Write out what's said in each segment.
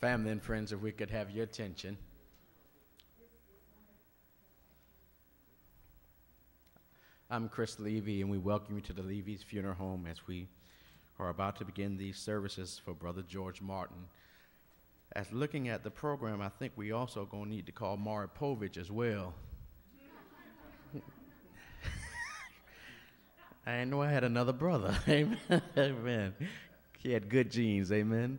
Family and friends, if we could have your attention. I'm Chris Leevy, and we welcome you to the Leevy's Funeral Home as we are about to begin these services for Brother George Martin. As looking at the program, I think we also going to need to call Maury Povich as well. I know I had another brother. Amen. Amen. He had good genes. Amen.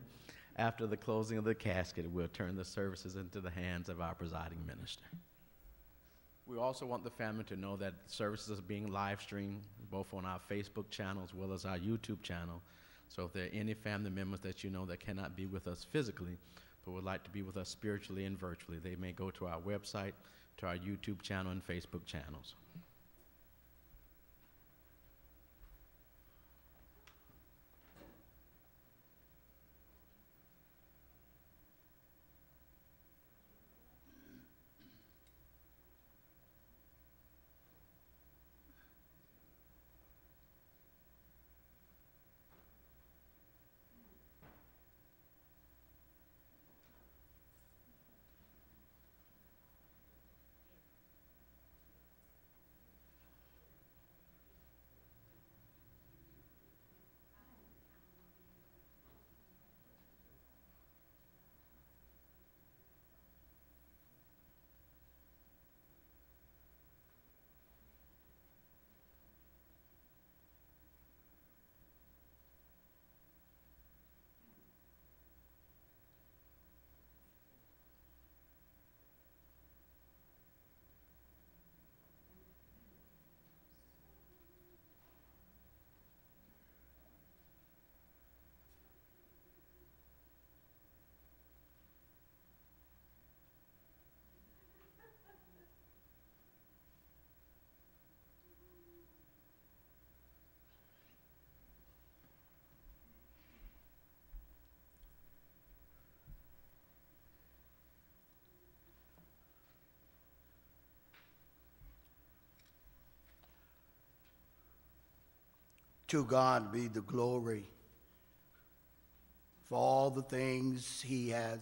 After the closing of the casket, we'll turn the services into the hands of our presiding minister. We also want the family to know that services are being live streamed both on our Facebook channel as well as our YouTube channel. So if there are any family members that you know that cannot be with us physically, but would like to be with us spiritually and virtually, they may go to our website, to our YouTube channel and Facebook channels. To God be the glory for all the things he has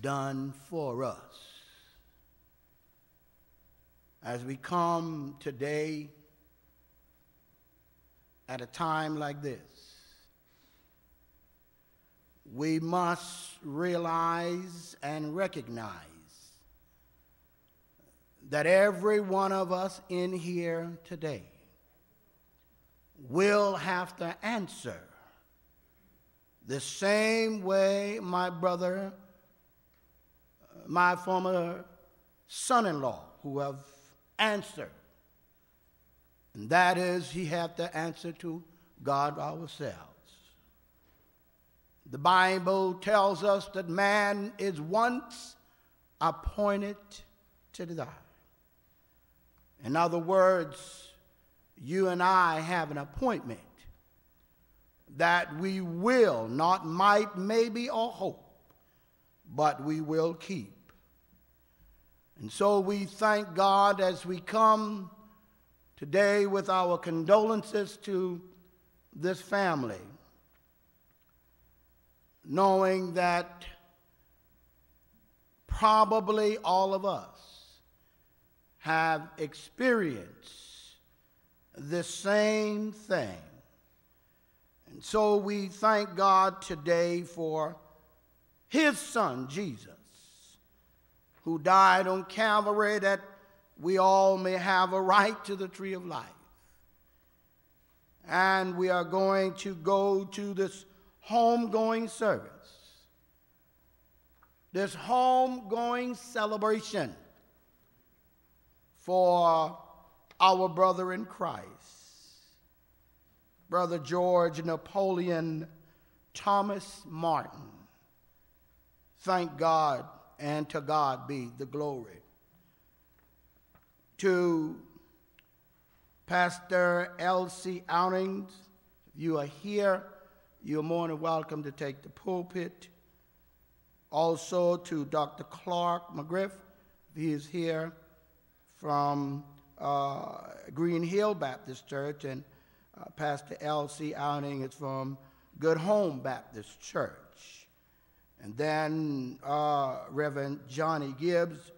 done for us. As we come today at a time like this, we must realize and recognize that every one of us in here today will have to answer the same way my brother, my former son in law, who have answered. And that is, he had to answer to God ourselves. The Bible tells us that man is once appointed to die. In other words, you and I have an appointment that we will, not might, maybe, or hope, but we will keep. And so we thank God as we come today with our condolences to this family, knowing that probably all of us have experienced the same thing. And so we thank God today for his son, Jesus, who died on Calvary that we all may have a right to the tree of life. And we are going to go to this homegoing service, this homegoing celebration for our brother in Christ, Brother George Napoleon Thomas Martin. Thank God, and to God be the glory. To Pastor L.C. Outings, if you are here, you're more than welcome to take the pulpit. Also to Dr. Clark McGriff, he is here from uh, Green Hill Baptist Church, and uh, Pastor L.C. Outing is from Good Home Baptist Church. And then uh, Reverend Johnny Gibbs,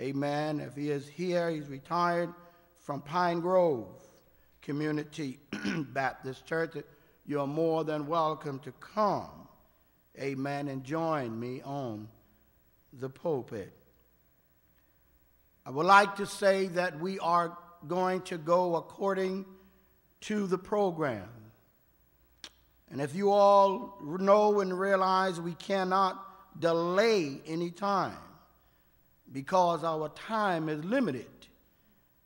amen. If he is here, he's retired from Pine Grove Community Baptist Church. You're more than welcome to come, amen, and join me on the pulpit. I would like to say that we are going to go according to the program. And if you all know and realize we cannot delay any time because our time is limited,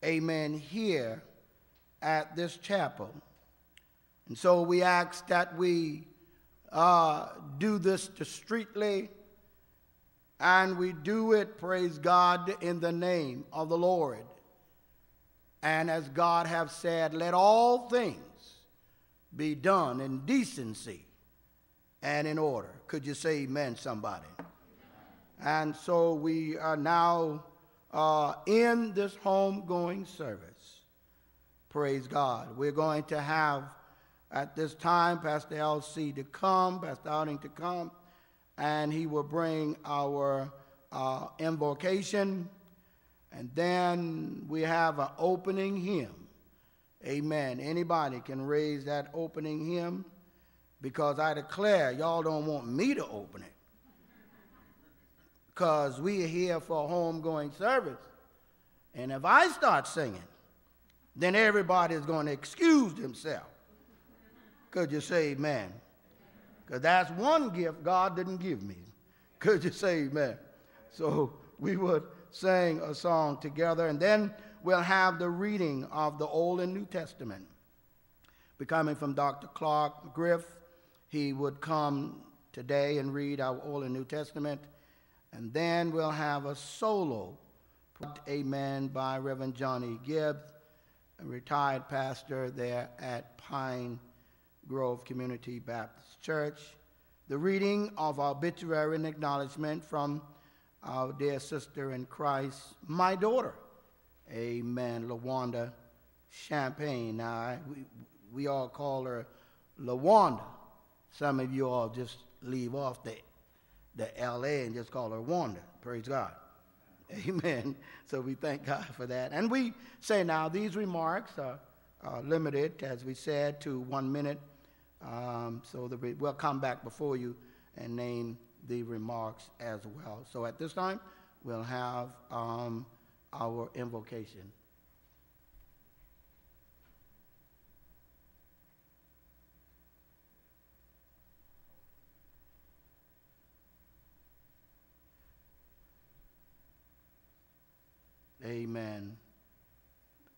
amen, here at this chapel. And so we ask that we uh, do this discreetly and we do it, praise God, in the name of the Lord. And as God have said, let all things be done in decency and in order. Could you say amen, somebody? And so we are now uh, in this homegoing service. Praise God. We're going to have at this time Pastor LC to come, Pastor Outing to come, and he will bring our uh, invocation. And then we have an opening hymn. Amen. Anybody can raise that opening hymn because I declare y'all don't want me to open it. Because we are here for a homegoing service. And if I start singing, then everybody is going to excuse themselves. Could you say amen? Because that's one gift God didn't give me. Could you say amen? So we would sing a song together, and then we'll have the reading of the Old and New Testament. Be coming from Dr. Clark Griff. He would come today and read our Old and New Testament, and then we'll have a solo, amen, by Reverend Johnny Gibbs, a retired pastor there at Pine Grove Community Baptist Church. The reading of our obituary and acknowledgement from our dear sister in Christ, my daughter, amen, LaWanda Champagne. Now, I, we, we all call her LaWanda. Some of you all just leave off the, the LA and just call her Wanda. Praise God. Amen. So we thank God for that. And we say now these remarks are, are limited, as we said, to one minute um, so we, we'll come back before you and name the remarks as well. So at this time, we'll have um, our invocation. Amen.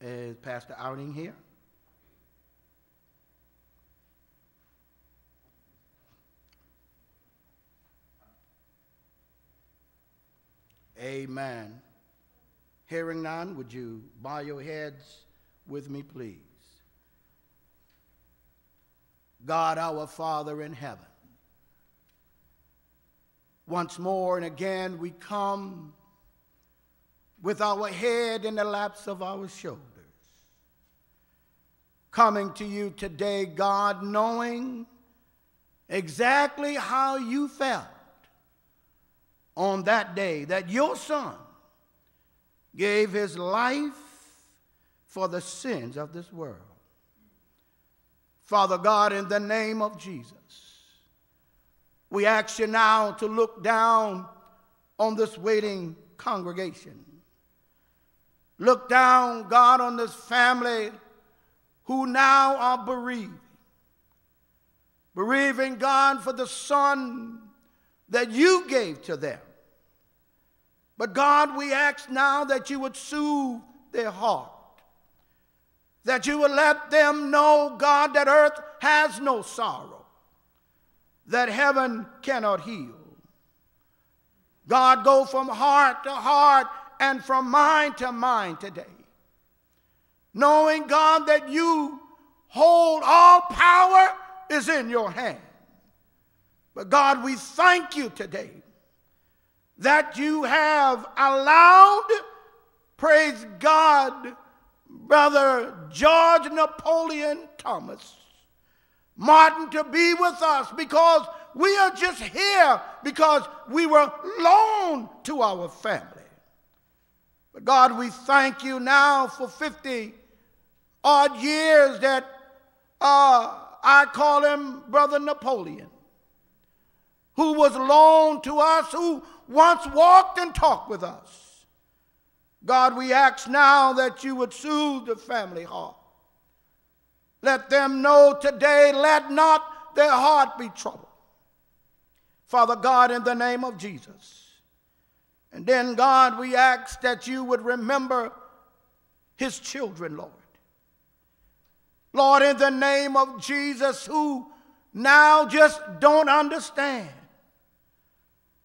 Is Pastor Outing here? Amen. Hearing none, would you bow your heads with me, please? God, our Father in heaven, once more and again we come with our head in the laps of our shoulders. Coming to you today, God, knowing exactly how you felt on that day that your son gave his life for the sins of this world. Father God, in the name of Jesus, we ask you now to look down on this waiting congregation. Look down, God, on this family who now are bereaved. Bereaving, God, for the son that you gave to them. But God, we ask now that you would soothe their heart, that you would let them know, God, that earth has no sorrow, that heaven cannot heal. God, go from heart to heart and from mind to mind today, knowing, God, that you hold all power is in your hand. But God, we thank you today that you have allowed, praise God, Brother George Napoleon Thomas, Martin to be with us because we are just here because we were loaned to our family. But God, we thank you now for 50 odd years that uh, I call him Brother Napoleon, who was loaned to us, who once walked and talked with us. God, we ask now that you would soothe the family heart. Let them know today, let not their heart be troubled. Father God, in the name of Jesus. And then, God, we ask that you would remember his children, Lord. Lord, in the name of Jesus, who now just don't understand.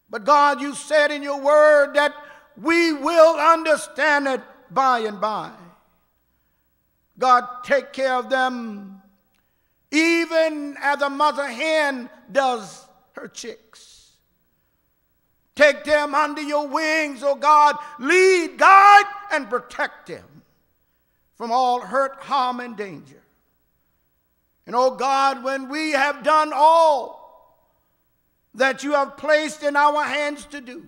But God, you said in your word that we will understand it by and by. God, take care of them even as a mother hen does her chicks. Take them under your wings, oh God. Lead, guide, and protect them from all hurt, harm, and danger. And oh God, when we have done all that you have placed in our hands to do,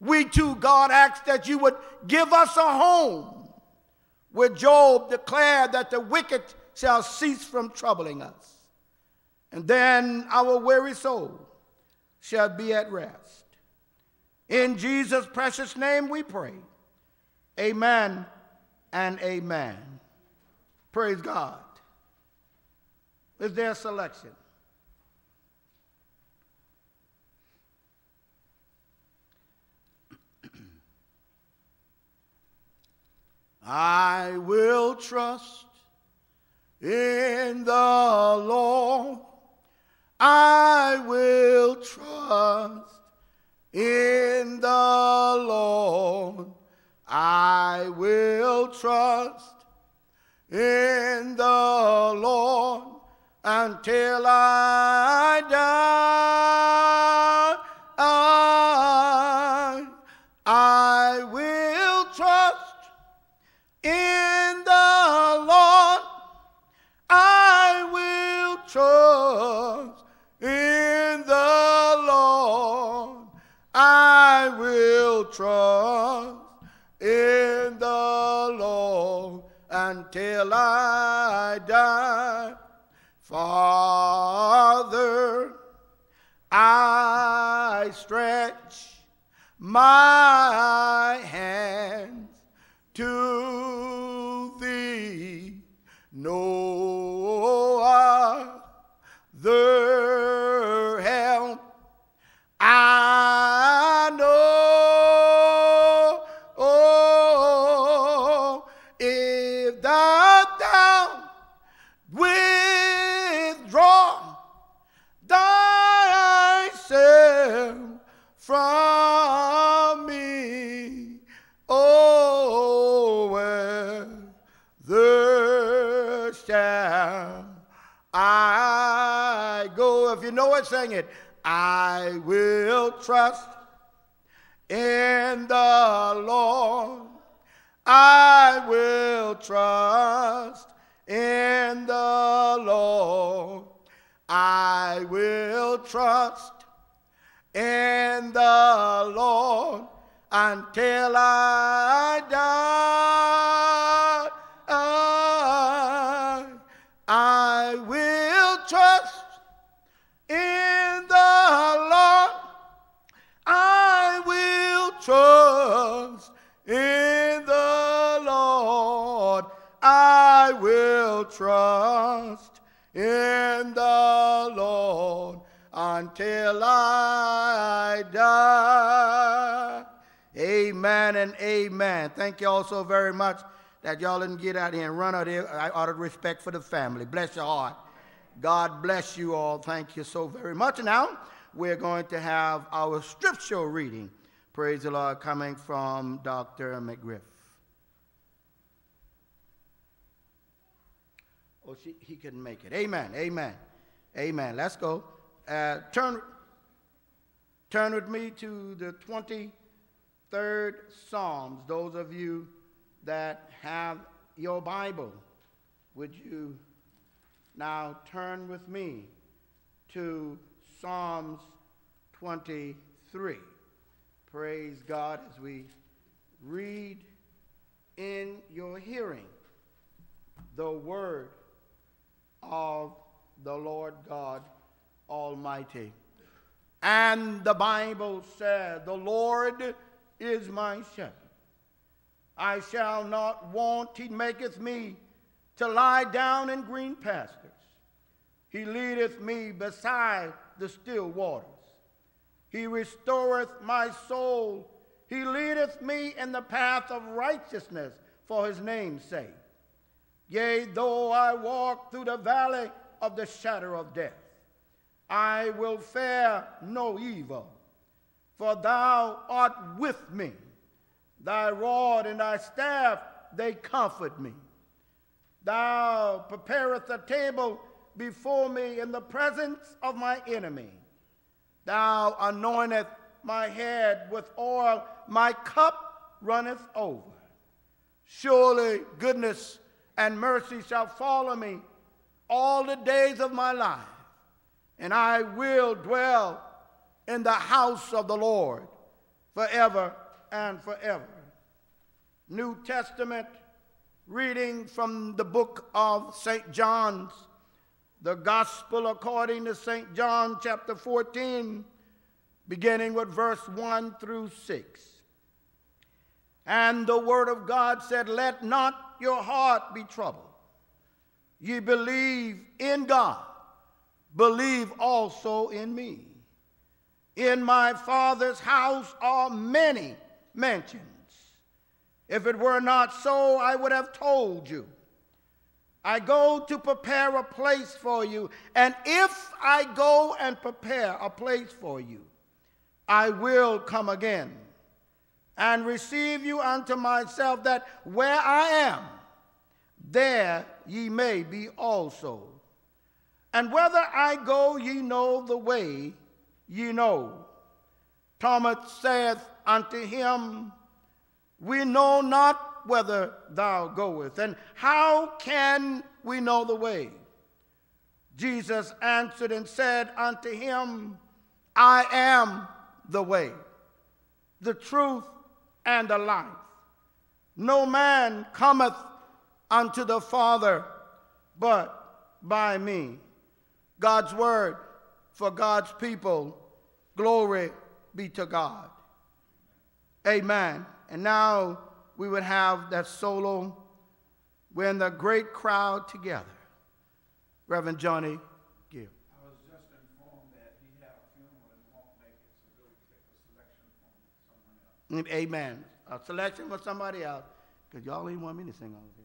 we too, God, ask that you would give us a home where Job declared that the wicked shall cease from troubling us, and then our weary soul shall be at rest. In Jesus' precious name we pray. Amen and amen. Praise God. Is there a selection? I will trust in the Lord. I will trust in the Lord. I will trust in the Lord until I die. I, trust in the Lord until I die. Father, I stretch my hands to it, sing it. I will trust in the Lord. I will trust in the Lord. I will trust in the Lord until I trust in the Lord until I die. Amen and amen. Thank you all so very much that y'all didn't get out here and run out here out of respect for the family. Bless your heart. God bless you all. Thank you so very much. Now, we're going to have our scripture reading. Praise the Lord, coming from Dr. McGriff. Oh, she, he couldn't make it. Amen. Amen. Amen. Let's go. Uh, turn, turn with me to the 23rd Psalms. Those of you that have your Bible, would you Now turn with me to Psalms 23. Praise God as we read in your hearing the word of the Lord God Almighty. And the Bible said, The Lord is my shepherd. I shall not want. He maketh me to lie down in green pastures. He leadeth me beside the still waters. He restoreth my soul. He leadeth me in the path of righteousness for his name's sake. Yea, though I walk through the valley of the shadow of death, I will fear no evil, for thou art with me. Thy rod and thy staff, they comfort me. Thou preparest a table before me in the presence of my enemy. Thou anointest my head with oil, my cup runneth over. Surely goodness and mercy shall follow me all the days of my life, and I will dwell in the house of the Lord forever and forever. New Testament reading from the book of St. John's, the Gospel according to St. John, chapter 14, beginning with verse 1 through 6. And the Word of God said, Let not your heart be troubled. Ye believe in God, believe also in me. In my Father's house are many mansions. If it were not so, I would have told you. I go to prepare a place for you, and if I go and prepare a place for you, I will come again and receive you unto myself, that where I am, there ye may be also. And whether I go, ye know the way, ye know. Thomas saith unto him, We know not whither thou goest, and how can we know the way? Jesus answered and said unto him, I am the way, the truth, and the life. No man cometh unto the Father but by me. God's word for God's people. Glory be to God. Amen. And now we would have that solo when the great crowd together. Reverend Johnny Gill. I was just informed that he had a funeral and won't make it, so go take a selection from someone else. Amen. A selection for somebody else, because y'all ain't want me to sing all of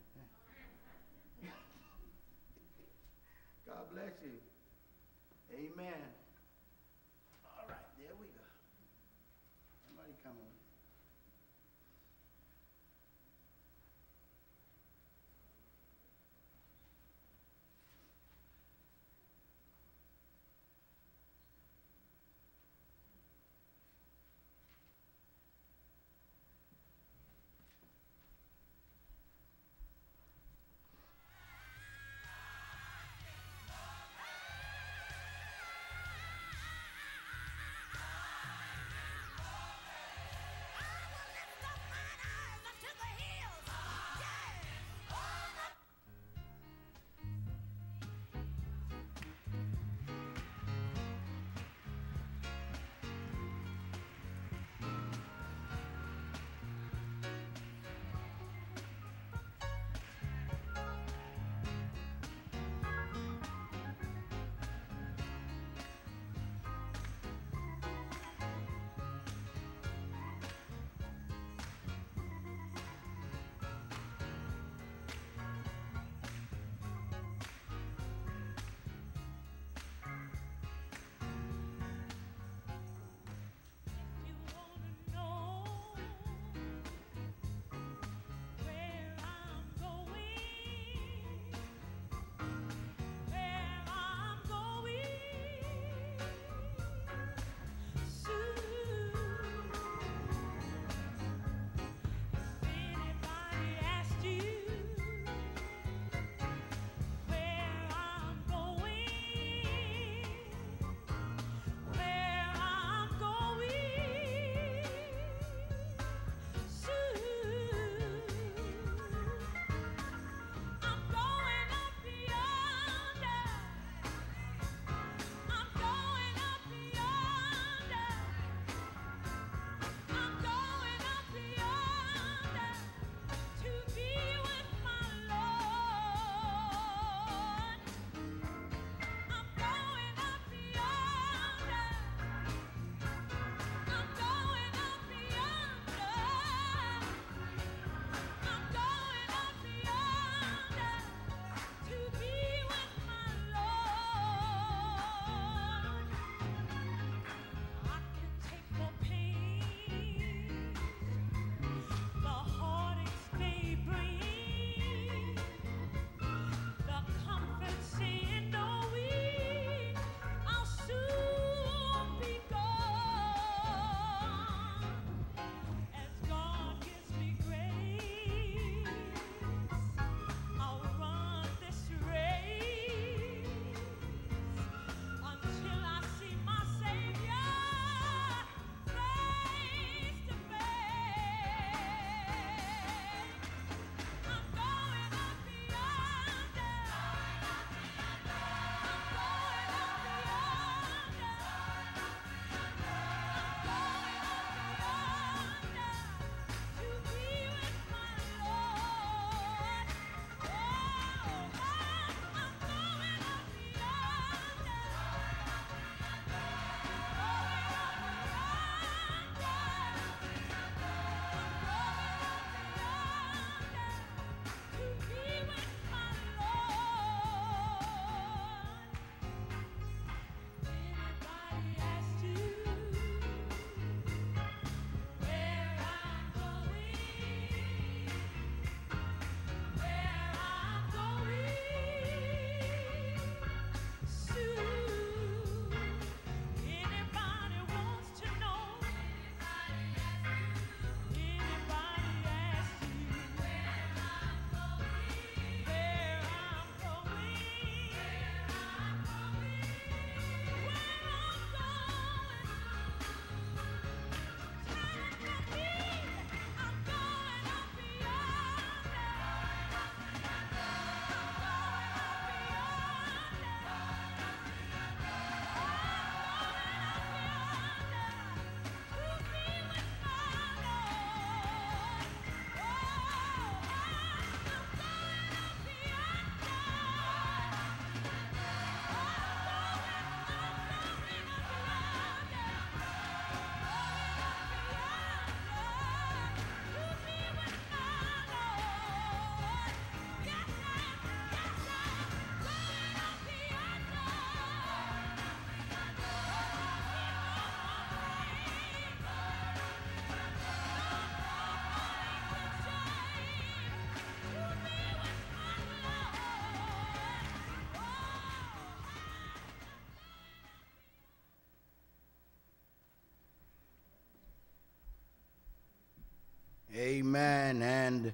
Amen and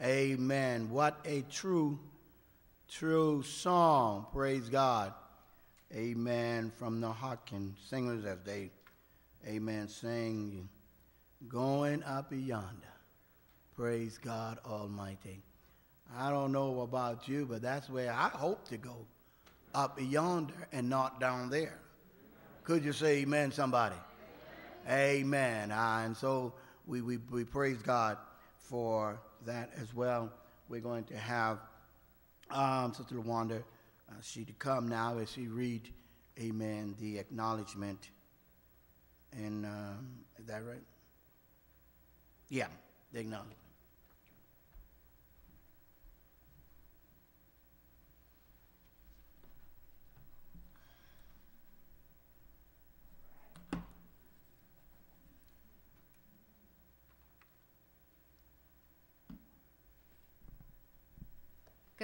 amen. What a true, true song. Praise God. Amen. From the Hawkins singers as they, amen, sing, going up yonder. Praise God Almighty. I don't know about you, but that's where I hope to go, up yonder and not down there. Could you say amen, somebody? Amen. Uh, and so we, we, we praise God for that as well. We're going to have um, Sister Wanda, uh, she to come now as she read, amen, the acknowledgement. And um, is that right? Yeah, the acknowledgement.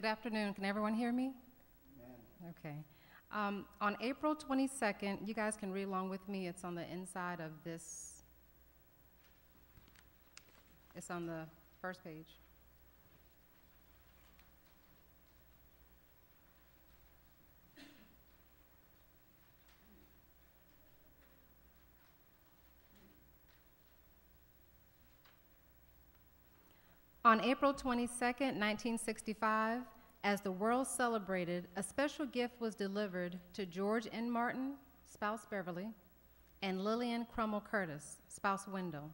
Good afternoon. Can everyone hear me? Okay. Um, on April 22nd, you guys can read along with me. It's on the inside of this. It's on the first page. On April 22, 1965, as the world celebrated, a special gift was delivered to George N. Martin, spouse Beverly, and Lillian Crummell Curtis, spouse Wendell.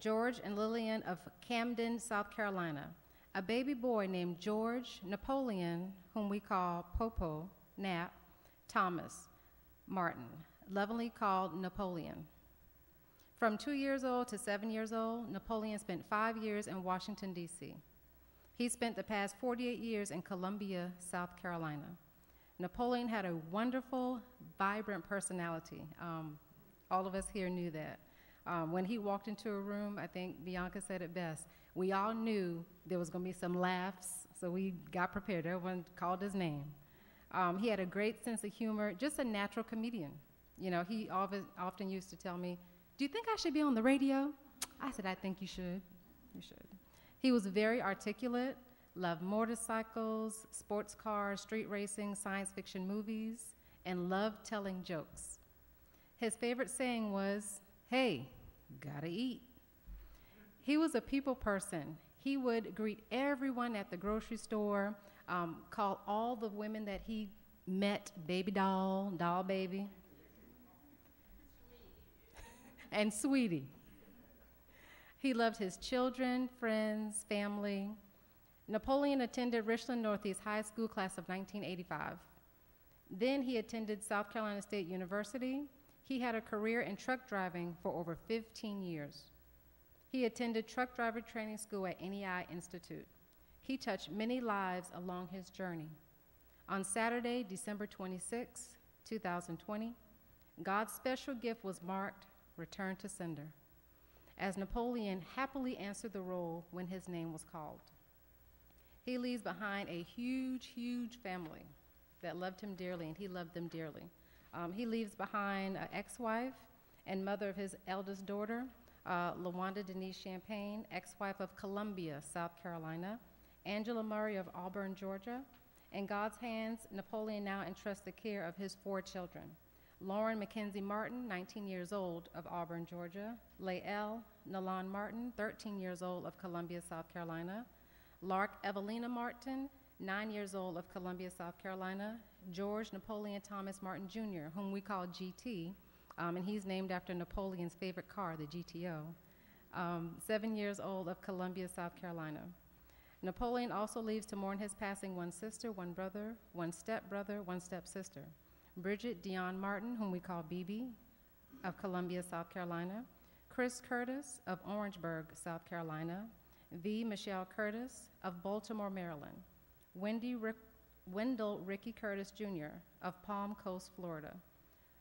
George and Lillian of Camden, South Carolina. A baby boy named George Napoleon, whom we call Popo, Nap, Thomas Martin, lovingly called Napoleon. From two years old to seven years old, Napoleon spent five years in Washington, D.C. He spent the past 48 years in Columbia, South Carolina. Napoleon had a wonderful, vibrant personality. Um, all of us here knew that. Um, when he walked into a room, I think Bianca said it best. We all knew there was going to be some laughs, so we got prepared. Everyone called his name. Um, he had a great sense of humor, just a natural comedian. You know, he often used to tell me, do you think I should be on the radio? I said, I think you should. You should. He was very articulate, loved motorcycles, sports cars, street racing, science fiction movies, and loved telling jokes. His favorite saying was, Hey, gotta eat. He was a people person. He would greet everyone at the grocery store, um, call all the women that he met baby doll, doll baby and sweetie. He loved his children, friends, family. Napoleon attended Richland Northeast High School class of 1985. Then he attended South Carolina State University. He had a career in truck driving for over 15 years. He attended truck driver training school at NEI Institute. He touched many lives along his journey. On Saturday, December 26, 2020, God's special gift was marked Return to sender, as Napoleon happily answered the roll when his name was called. He leaves behind a huge, huge family that loved him dearly, and he loved them dearly. Um, he leaves behind an ex wife and mother of his eldest daughter, uh, LaWanda Denise Champagne, ex wife of Columbia, South Carolina, Angela Murray of Auburn, Georgia. In God's hands, Napoleon now entrusts the care of his four children. Lauren Mackenzie Martin, 19 years old, of Auburn, Georgia. Lael Nalan Martin, 13 years old, of Columbia, South Carolina. Lark Evelina Martin, 9 years old, of Columbia, South Carolina. George Napoleon Thomas Martin Jr., whom we call GT, um, and he's named after Napoleon's favorite car, the GTO. Um, seven years old, of Columbia, South Carolina. Napoleon also leaves to mourn his passing one sister, one brother, one stepbrother, one stepsister. Bridget Dion Martin, whom we call BB, of Columbia, South Carolina, Chris Curtis of Orangeburg, South Carolina, V. Michelle Curtis of Baltimore, Maryland, Wendy Rick, Wendell Ricky Curtis Jr. of Palm Coast, Florida.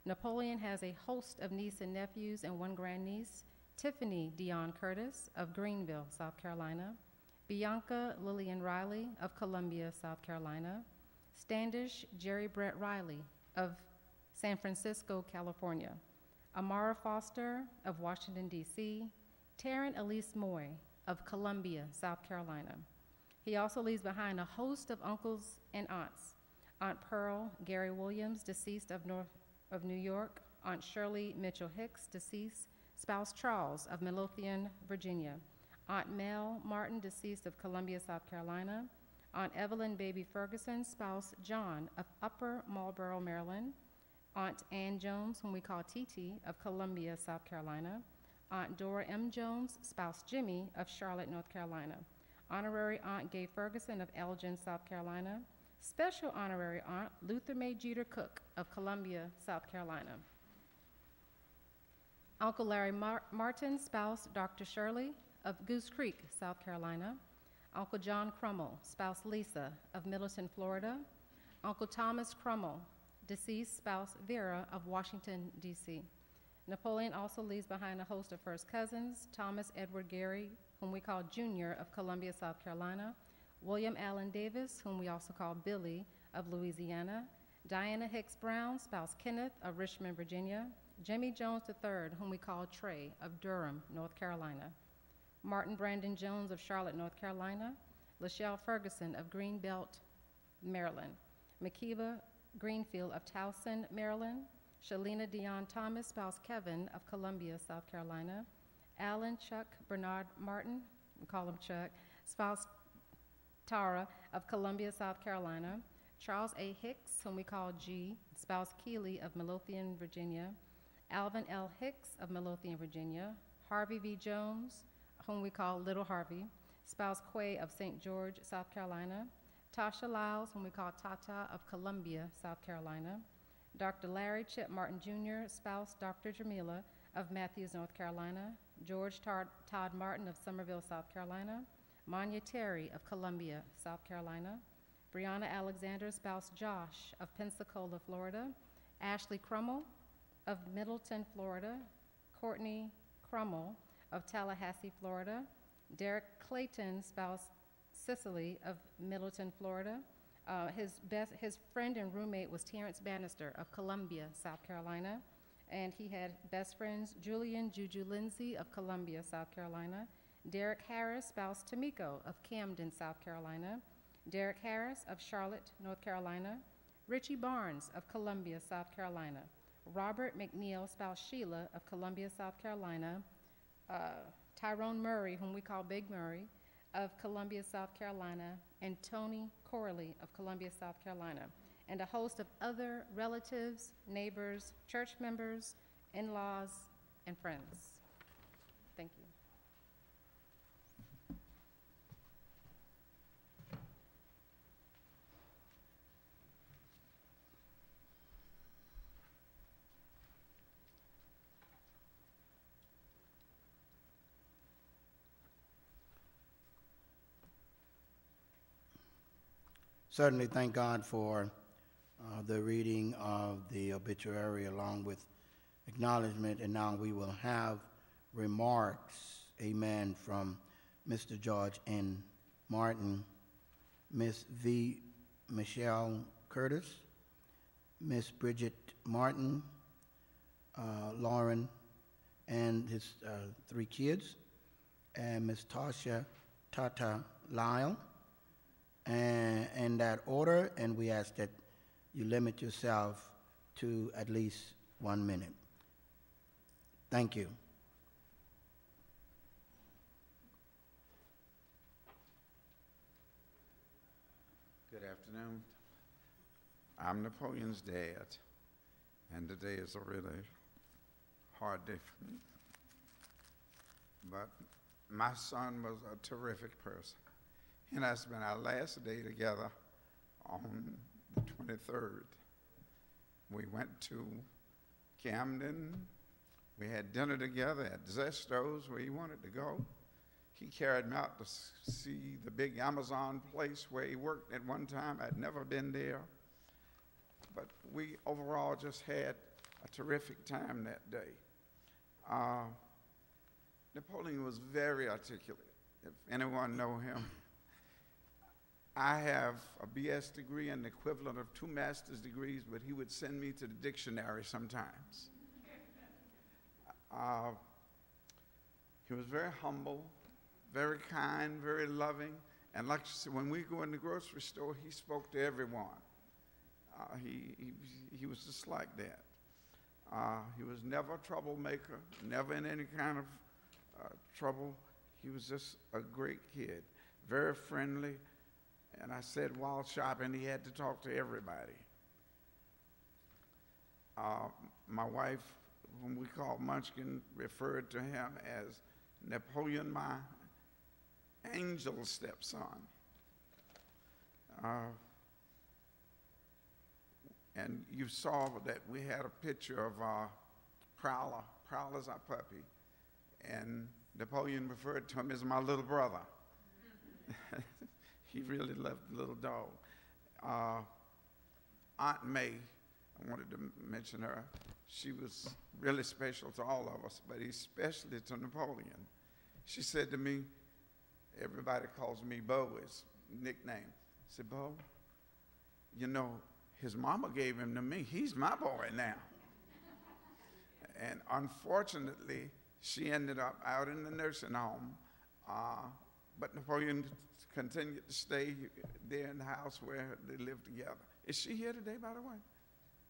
Napoleon has a host of nieces and nephews and one grandniece, Tiffany Dion Curtis of Greenville, South Carolina, Bianca Lillian Riley of Columbia, South Carolina, Standish Jerry Brett Riley of San Francisco, California, Amara Foster of Washington, D.C., Taryn Elise Moy of Columbia, South Carolina. He also leaves behind a host of uncles and aunts. Aunt Pearl Gary Williams, deceased of North of New York. Aunt Shirley Mitchell Hicks, deceased. Spouse Charles of Midlothian, Virginia. Aunt Mel Martin, deceased of Columbia, South Carolina. Aunt Evelyn Baby Ferguson, spouse John of Upper Marlboro, Maryland. Aunt Ann Jones, whom we call TT, of Columbia, South Carolina. Aunt Dora M. Jones, spouse Jimmy of Charlotte, North Carolina. Honorary Aunt Gay Ferguson of Elgin, South Carolina. Special Honorary Aunt Luther May Jeter Cook of Columbia, South Carolina. Uncle Larry Mar- Martin, spouse Dr. Shirley of Goose Creek, South Carolina. Uncle John Crummell, spouse Lisa of Middleton, Florida. Uncle Thomas Crummell, deceased spouse Vera of Washington, D.C. Napoleon also leaves behind a host of first cousins, Thomas Edward Gary, whom we call Junior of Columbia, South Carolina, William Allen Davis, whom we also call Billy of Louisiana, Diana Hicks Brown, spouse Kenneth of Richmond, Virginia, Jimmy Jones III, whom we call Trey of Durham, North Carolina, Martin Brandon Jones of Charlotte, North Carolina, Lachelle Ferguson of Greenbelt, Maryland, Makiba Greenfield of Towson, Maryland, Shalina Dion Thomas, spouse Kevin of Columbia, South Carolina, Alan Chuck Bernard Martin, we call him Chuck, spouse Tara of Columbia, South Carolina, Charles A. Hicks, whom we call G, spouse Keeley of Midlothian, Virginia, Alvin L. Hicks of Midlothian, Virginia, Harvey V. Jones, whom we call Little Harvey, spouse Quay of St. George, South Carolina, Tasha Lyles, whom we call Tata of Columbia, South Carolina, Dr. Larry Chip Martin Jr., spouse Dr. Jamila of Matthews, North Carolina, George Tar- Todd Martin of Summerville, South Carolina, Manya Terry of Columbia, South Carolina, Brianna Alexander, spouse Josh of Pensacola, Florida, Ashley Crummell of Middleton, Florida, Courtney Crummell of Tallahassee, Florida, Derek Clayton, spouse Cicely of Middleton, Florida. Uh, his, best, his friend and roommate was Terrence Bannister of Columbia, South Carolina. And he had best friends Julian Juju Lindsay of Columbia, South Carolina, Derek Harris, spouse Tamiko of Camden, South Carolina, Derek Harris of Charlotte, North Carolina, Richie Barnes of Columbia, South Carolina, Robert McNeil, spouse Sheila of Columbia, South Carolina, uh, Tyrone Murray, whom we call Big Murray, of Columbia, South Carolina, and Tony Corley of Columbia, South Carolina, and a host of other relatives, neighbors, church members, in laws, and friends. Thank you. Certainly thank God for uh, the reading of the obituary along with acknowledgement, and now we will have remarks, amen, from Mr. George N. Martin, Miss V. Michelle Curtis, Miss Bridget Martin, uh, Lauren, and his uh, three kids, and Miss Tasha Tata Lyle, and in that order, and we ask that you limit yourself to at least one minute. Thank you. Good afternoon. I'm Napoleon's dad, and today is a really hard day for me. But my son was a terrific person, and that's been our last day together on the 23rd. We went to Camden. We had dinner together at Zesto's where he wanted to go. He carried me out to see the big Amazon place where he worked at one time. I'd never been there. But we overall just had a terrific time that day. Uh, Napoleon was very articulate. If anyone know him, I have a BS degree and the equivalent of two master's degrees, but he would send me to the dictionary sometimes. Uh, He was very humble, very kind, very loving. And like said, when we go in the grocery store, he spoke to everyone. Uh, he, he, he was just like that. Uh, he was never a troublemaker, never in any kind of uh, trouble. He was just a great kid, very friendly. And I said while shopping, he had to talk to everybody. Uh, my wife, whom we call Munchkin, referred to him as Napoleon, my angel stepson. Uh, and you saw that we had a picture of uh, Prowler. Prowler's our puppy. And Napoleon referred to him as my little brother. he really loved the little dog. Uh, Aunt May, I wanted to mention her. She was really special to all of us, but especially to Napoleon. She said to me, everybody calls me Bo, his nickname. I said, Bo, you know, his mama gave him to me. He's my boy now. and unfortunately, she ended up out in the nursing home, uh, but Napoleon continued to stay there in the house where they lived together. Is she here today, by the way?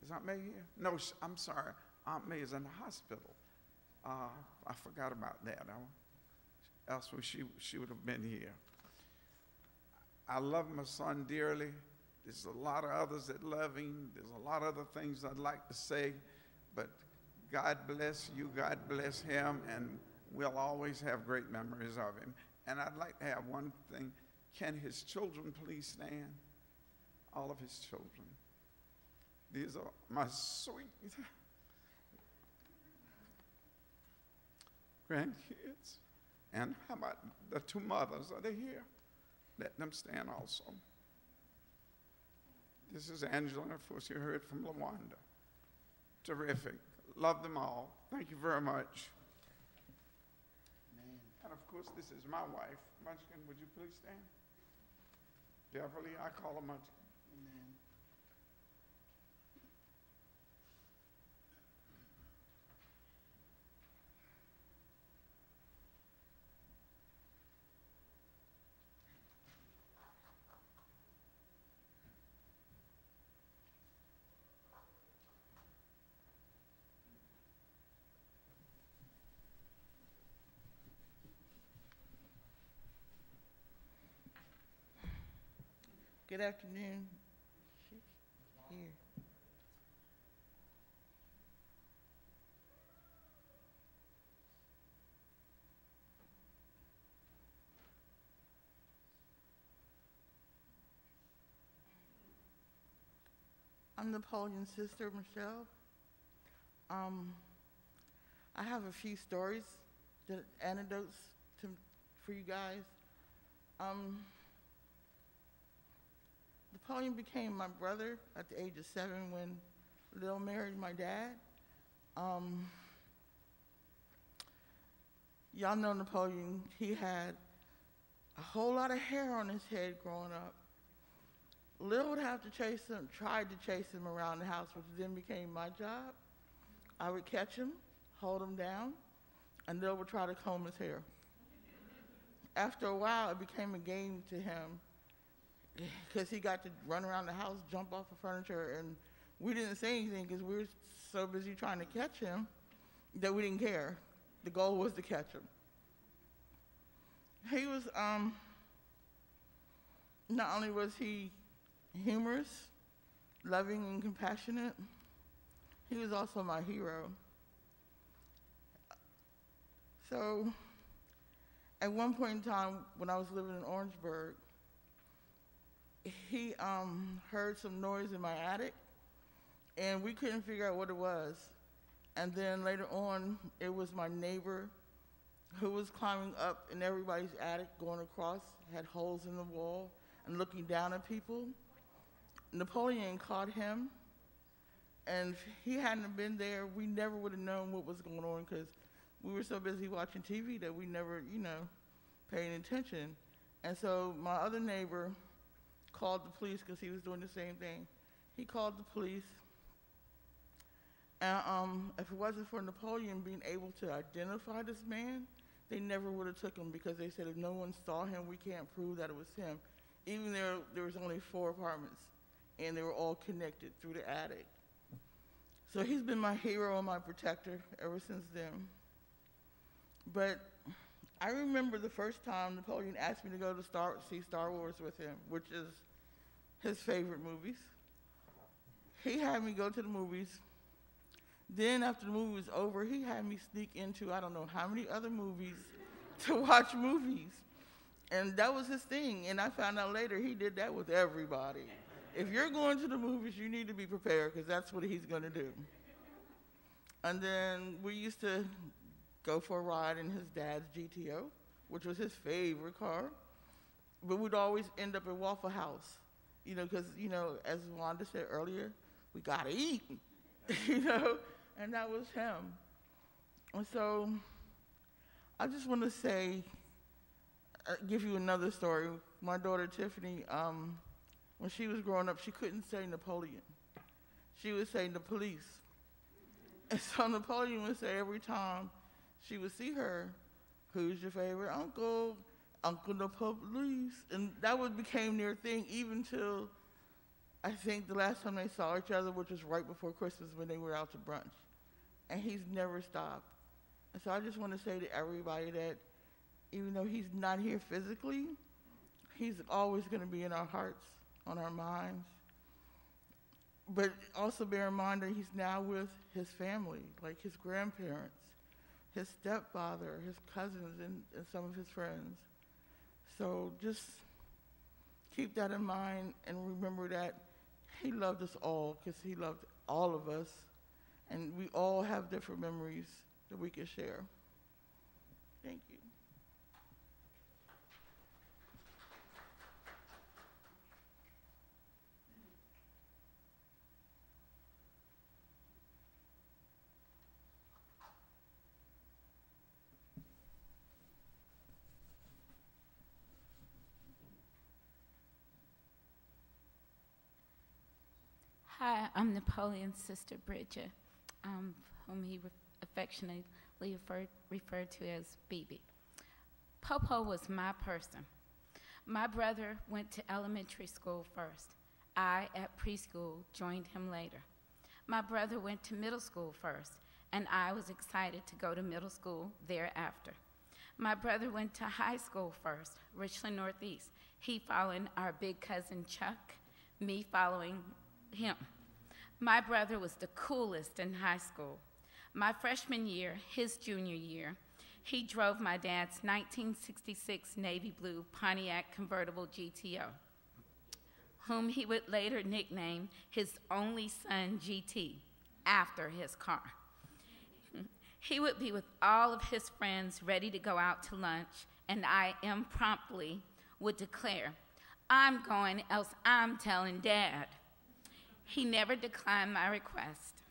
Is Aunt May here? No, I'm sorry. Aunt May is in the hospital. Uh, I forgot about that. I, else she, she would have been here. I love my son dearly. There's a lot of others that love him. There's a lot of other things I'd like to say, but God bless you, God bless him, and we'll always have great memories of him. And I'd like to have one thing. Can his children please stand? All of his children. These are my sweet grandkids. And how about the two mothers? Are they here? Let them stand also. This is Angela, of course, you heard from LaWanda. Terrific. Love them all. Thank you very much. Man. And of course, this is my wife. Munchkin, would you please stand? Beverly, I call her Munchkin. Good afternoon. She's here. I'm Napoleon's sister, Michelle. Um, I have a few stories, anecdotes to, for you guys. Um, Napoleon became my brother at the age of seven when Lil married my dad. Um, y'all know Napoleon, he had a whole lot of hair on his head growing up. Lil would have to chase him, tried to chase him around the house, which then became my job. I would catch him, hold him down, and Lil would try to comb his hair. After a while, it became a game to him because he got to run around the house, jump off the furniture, and we didn't say anything because we were so busy trying to catch him that we didn't care. The goal was to catch him. He was, um, not only was he humorous, loving, and compassionate, he was also my hero. So, at one point in time, when I was living in Orangeburg, he um, heard some noise in my attic, and we couldn't figure out what it was. And then later on, it was my neighbor who was climbing up in everybody's attic, going across, had holes in the wall, and looking down at people. Napoleon caught him, and if he hadn't been there, we never would have known what was going on because we were so busy watching TV that we never, you know, paying attention. And so my other neighbor called the police because he was doing the same thing. He called the police. And um, if it wasn't for Napoleon being able to identify this man, they never would have took him because they said if no one saw him, we can't prove that it was him. Even though there was only four apartments, and they were all connected through the attic. So he's been my hero and my protector ever since then. But I remember the first time Napoleon asked me to go to Star, see Star Wars with him, which is his favorite movies. He had me go to the movies. Then after the movie was over, he had me sneak into I don't know how many other movies to watch movies. And that was his thing. And I found out later he did that with everybody. If you're going to the movies, you need to be prepared because that's what he's going to do. And then we used to go for a ride in his dad's GTO, which was his favorite car. But we'd always end up at Waffle House, you know, because, you know, as Wanda said earlier, we got to eat, you know, and that was him. And so I just want to say, uh, give you another story. My daughter Tiffany, um, when she was growing up, she couldn't say Napoleon. She would say the police. And so Napoleon would say every time she would see her, who's your favorite uncle? Uncle the police. And that would became their thing even till I think the last time they saw each other, which was right before Christmas when they were out to brunch. And he's never stopped. And so I just want to say to everybody that even though he's not here physically, he's always going to be in our hearts, on our minds. But also bear in mind that he's now with his family, like his grandparents his stepfather, his cousins, and, and some of his friends. So just keep that in mind and remember that he loved us all because he loved all of us. And we all have different memories that we can share. Thank you. Hi, I'm Napoleon's sister Bridget, um, whom he re- affectionately referred, referred to as BB. Popo was my person. My brother went to elementary school first. I, at preschool, joined him later. My brother went to middle school first, and I was excited to go to middle school thereafter. My brother went to high school first, Richland Northeast. He following our big cousin Chuck, me following him. My brother was the coolest in high school. My freshman year, his junior year, he drove my dad's 1966 navy blue Pontiac convertible GTO, whom he would later nickname his only son GT after his car. He would be with all of his friends ready to go out to lunch, and I impromptly would declare, I'm going, else I'm telling dad. He never declined my request.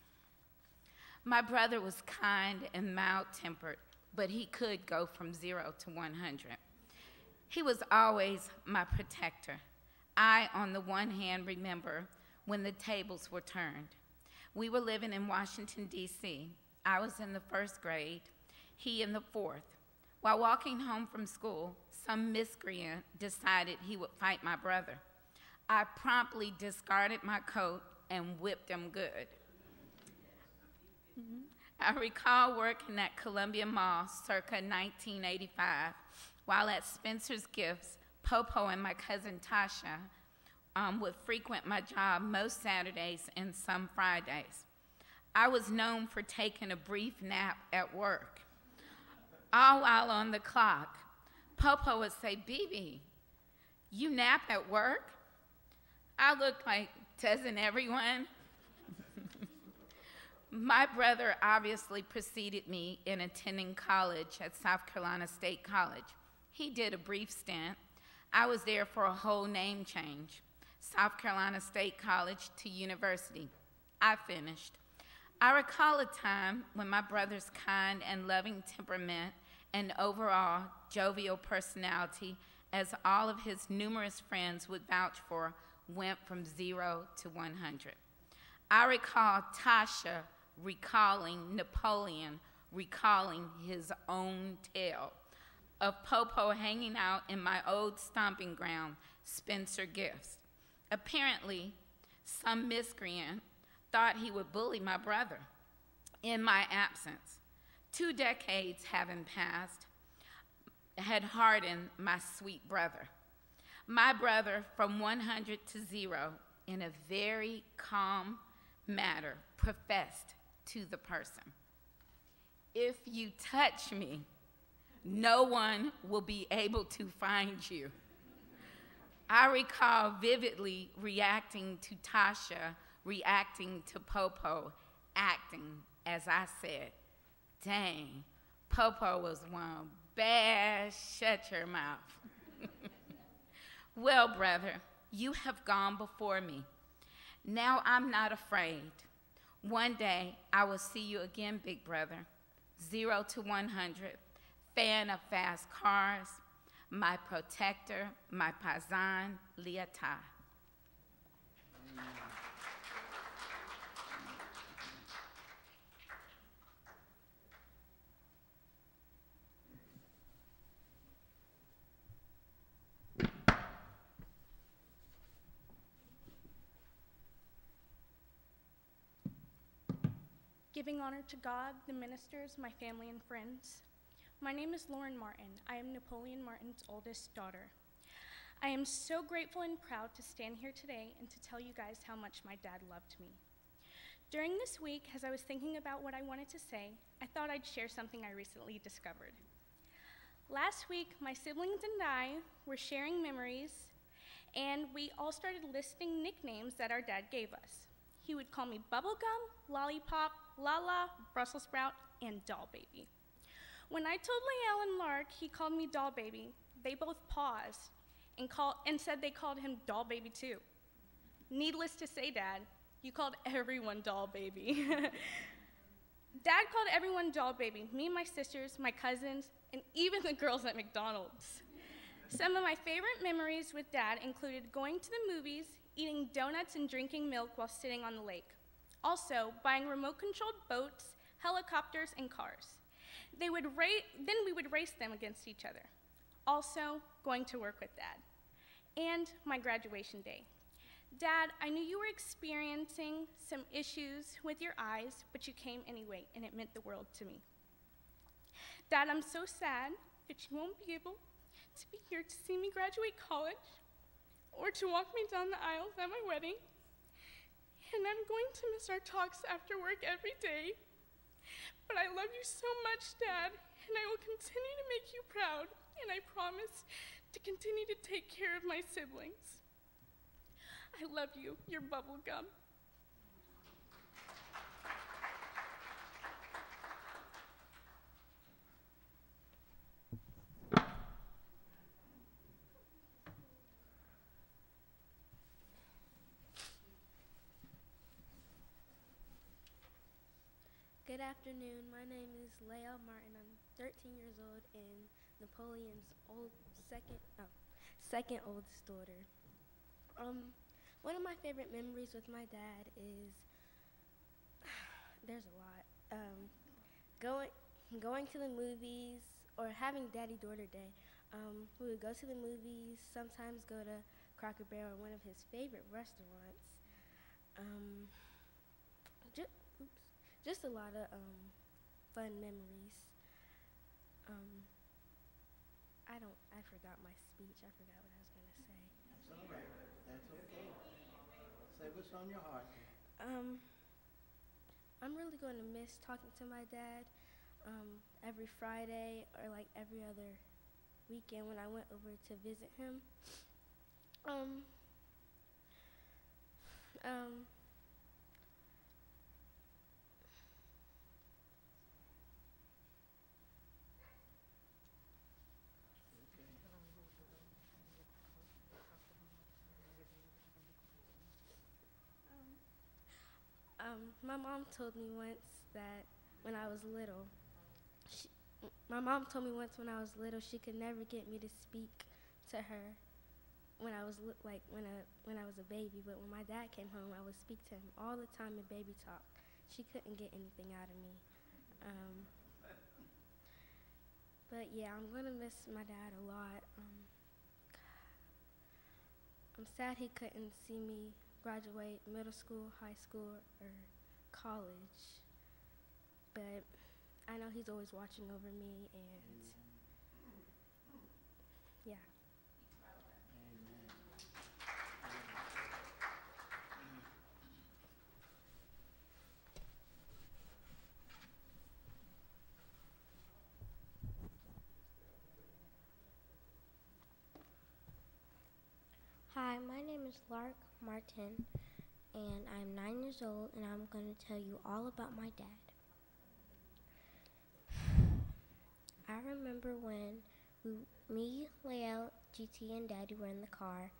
My brother was kind and mild tempered, but he could go from zero to 100. He was always my protector. I, on the one hand, remember when the tables were turned. We were living in Washington, D.C. I was in the first grade, he in the fourth. While walking home from school, some miscreant decided he would fight my brother. I promptly discarded my coat and whipped him good. I recall working at Columbia Mall circa 1985 while at Spencer's Gifts. Popo and my cousin Tasha um, would frequent my job most Saturdays and some Fridays. I was known for taking a brief nap at work. All while on the clock, Popo would say, BB, you nap at work? I look like, doesn't everyone? My brother obviously preceded me in attending college at South Carolina State College. He did a brief stint. I was there for a whole name change South Carolina State College to university. I finished. I recall a time when my brother's kind and loving temperament and overall jovial personality, as all of his numerous friends would vouch for, went from zero to 100. I recall Tasha recalling Napoleon recalling his own tale of Popo hanging out in my old stomping ground, Spencer Gifts. Apparently, some miscreant thought he would bully my brother in my absence. Two decades having passed had hardened my sweet brother. My brother, from 100 to zero, in a very calm manner, professed to the person If you touch me, no one will be able to find you. I recall vividly reacting to Tasha, reacting to Popo, acting as I said, dang, Popo was one bad, shut your mouth. well, brother, you have gone before me. Now I'm not afraid. One day I will see you again, big brother. Zero to 100, fan of fast cars, my protector, my paisan, Liata. Giving honor to God, the ministers, my family, and friends. My name is Lauren Martin. I am Napoleon Martin's oldest daughter. I am so grateful and proud to stand here today and to tell you guys how much my dad loved me. During this week, as I was thinking about what I wanted to say, I thought I'd share something I recently discovered. Last week, my siblings and I were sharing memories, and we all started listing nicknames that our dad gave us. He would call me Bubblegum, Lollipop, Lala, Brussels Sprout, and Doll Baby. When I told Lael and Lark he called me Doll Baby, they both paused and, call, and said they called him Doll Baby too. Needless to say, Dad, you called everyone Doll Baby. Dad called everyone Doll Baby, me and my sisters, my cousins, and even the girls at McDonald's. Some of my favorite memories with Dad included going to the movies, eating donuts, and drinking milk while sitting on the lake. Also, buying remote controlled boats, helicopters, and cars. They would then we would race them against each other. Also, going to work with Dad. And my graduation day. Dad, I knew you were experiencing some issues with your eyes, but you came anyway, and it meant the world to me. Dad, I'm so sad that you won't be able to be here to see me graduate college or to walk me down the aisles at my wedding and I'm going to miss our talks after work every day. But I love you so much, Dad, and I will continue to make you proud, and I promise to continue to take care of my siblings. I love you, your bubblegum. Good afternoon. My name is Lael Martin. I'm 13 years old and Napoleon's old second oh, second oldest daughter. Um, one of my favorite memories with my dad is there's a lot. Um, going going to the movies or having daddy daughter day. Um, we would go to the movies. Sometimes go to Cracker Barrel, one of his favorite restaurants. Um, just a lot of um, fun memories. Um, I don't. I forgot my speech. I forgot what I was going to say. That's all right. That's okay. Say what's on your heart. Um, I'm really going to miss talking to my dad um, every Friday or like every other weekend when I went over to visit him. Um, um, Um, my mom told me once that when I was little, she, my mom told me once when I was little she could never get me to speak to her when I was li- like when I when I was a baby. But when my dad came home, I would speak to him all the time in baby talk. She couldn't get anything out of me. Um, but yeah, I'm gonna miss my dad a lot. Um, I'm sad he couldn't see me graduate middle school, high school, or college. But I know he's always watching over me, and yeah. Hi, my name is Lark Martin, and I'm nine years old, and I'm going to tell you all about my dad. I remember when we, me, Lael, GT, and Daddy were in the car,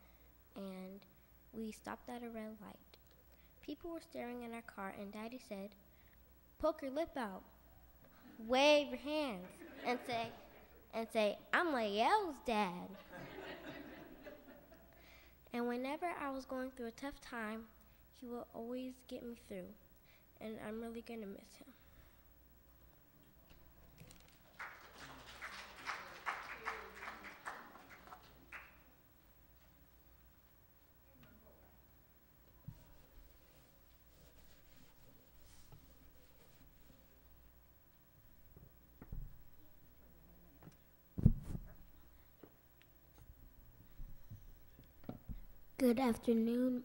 and we stopped at a red light. People were staring at our car, and Daddy said, "Poke your lip out, wave your hands, and say, and say, I'm Lael's dad." And whenever I was going through a tough time, he would always get me through. And I'm really going to miss him. Good afternoon.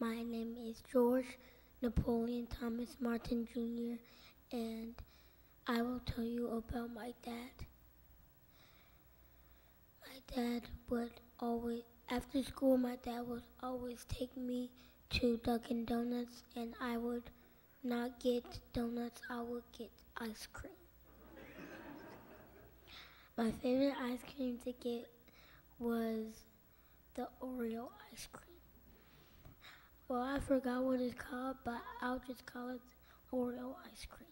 My name is George Napoleon Thomas Martin Jr., and I will tell you about my dad. My dad would always, after school, my dad would always take me to Dunkin' Donuts, and I would not get donuts, I would get ice cream. my favorite ice cream to get was the Oreo ice cream. Well, I forgot what it's called, but I'll just call it Oreo ice cream.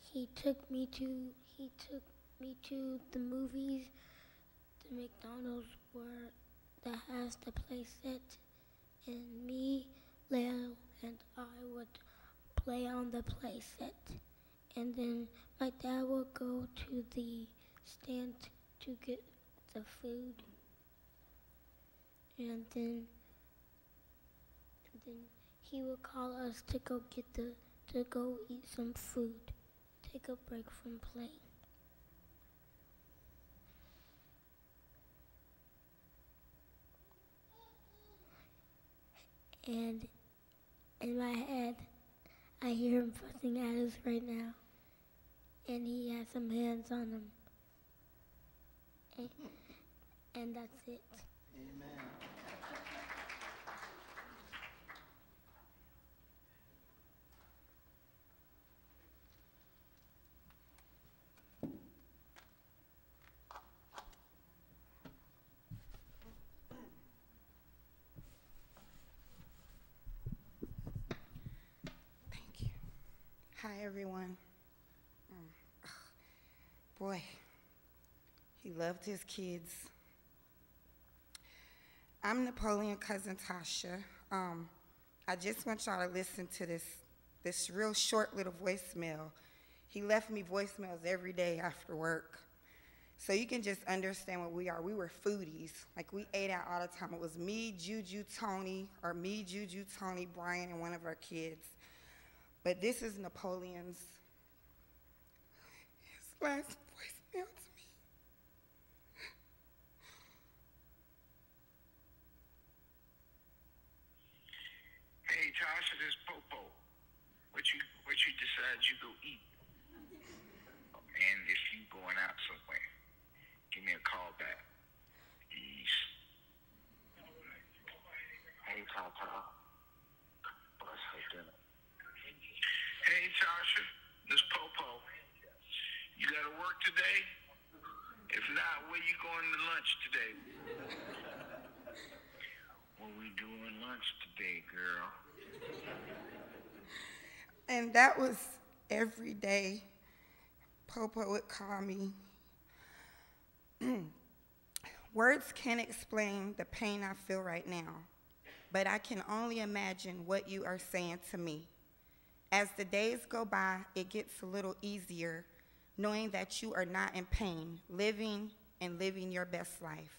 He took me to he took me to the movies, the McDonald's where that has the play set, and me, Leo, and I would play on the play set. And then my dad would go to the stand to get the food. And then then he would call us to go get the to go eat some food take a break from playing. And in my head I hear him fussing at us right now. And he has some hands on him. And, and that's it. Amen. Thank you. Hi, everyone. Mm. Boy, he loved his kids. I'm Napoleon cousin Tasha. Um, I just want y'all to listen to this, this real short little voicemail. He left me voicemails every day after work. So you can just understand what we are. We were foodies. Like we ate out all the time. It was me, Juju, Tony, or me, Juju, Tony, Brian, and one of our kids. But this is Napoleon's his last voicemail to me. Hey Tasha, this Popo. What you what you decide you go eat? And if you going out somewhere, give me a call back. Peace. Hey Tata. What's for dinner? Hey Tasha, this Popo. You gotta work today? If not, where you going to lunch today? What we doing lunch today, girl? And that was every day. Popo would call me. Words can't explain the pain I feel right now, but I can only imagine what you are saying to me. As the days go by, it gets a little easier, knowing that you are not in pain, living and living your best life.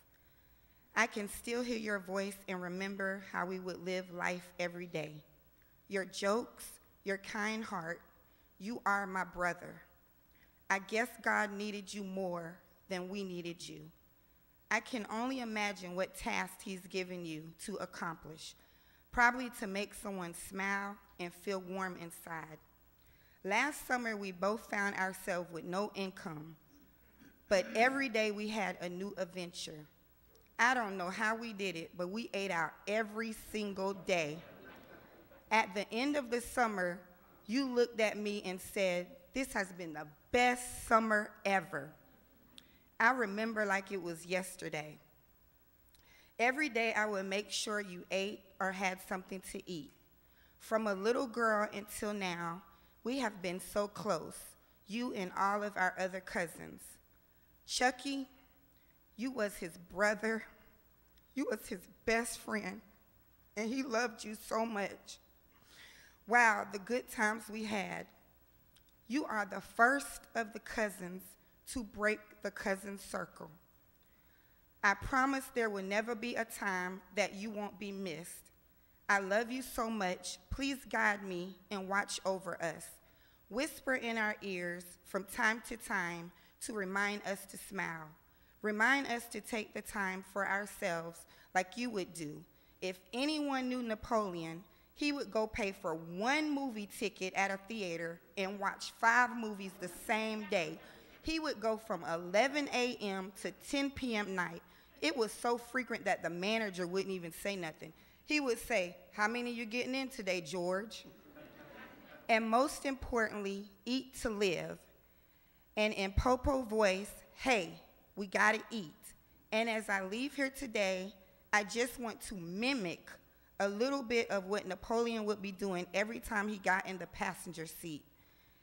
I can still hear your voice and remember how we would live life every day. Your jokes, your kind heart, you are my brother. I guess God needed you more than we needed you. I can only imagine what task He's given you to accomplish, probably to make someone smile and feel warm inside. Last summer, we both found ourselves with no income, but every day we had a new adventure. I don't know how we did it, but we ate out every single day. At the end of the summer, you looked at me and said, This has been the best summer ever. I remember like it was yesterday. Every day I would make sure you ate or had something to eat. From a little girl until now, we have been so close, you and all of our other cousins. Chucky, you was his brother, you was his best friend, and he loved you so much. Wow, the good times we had. You are the first of the cousins to break the cousin circle. I promise there will never be a time that you won't be missed. I love you so much. Please guide me and watch over us. Whisper in our ears from time to time to remind us to smile. Remind us to take the time for ourselves like you would do. If anyone knew Napoleon, he would go pay for one movie ticket at a theater and watch five movies the same day. He would go from 11 a.m. to 10 p.m. night. It was so frequent that the manager wouldn't even say nothing. He would say, How many you getting in today, George? and most importantly, eat to live. And in Popo voice, hey, we gotta eat. And as I leave here today, I just want to mimic a little bit of what Napoleon would be doing every time he got in the passenger seat.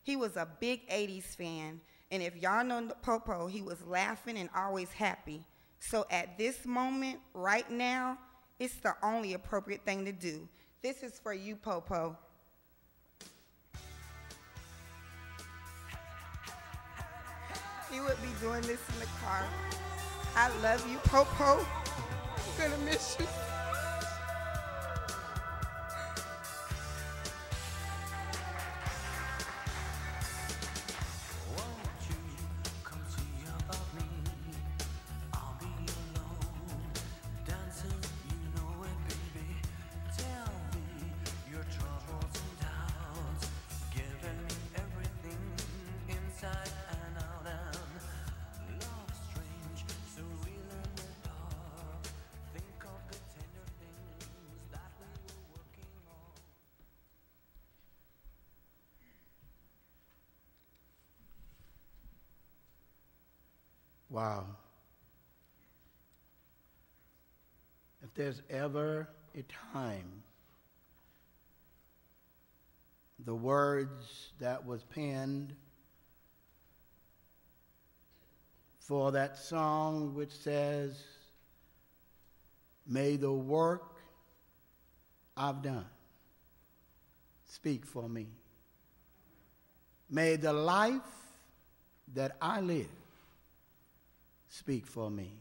He was a big 80s fan, and if y'all know Popo, he was laughing and always happy. So at this moment, right now, it's the only appropriate thing to do. This is for you, Popo. He would be doing this in the car. I love you, Popo. I'm gonna miss you. There's ever a time the words that was penned for that song which says, May the work I've done speak for me. May the life that I live speak for me.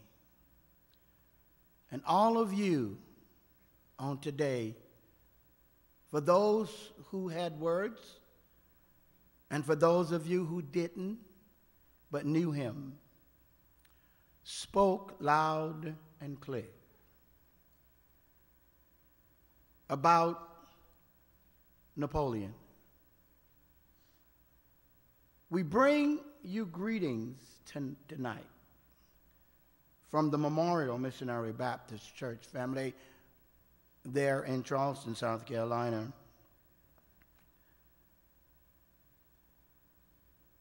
And all of you on today, for those who had words, and for those of you who didn't but knew him, spoke loud and clear about Napoleon. We bring you greetings tonight from the Memorial Missionary Baptist Church family there in Charleston, South Carolina.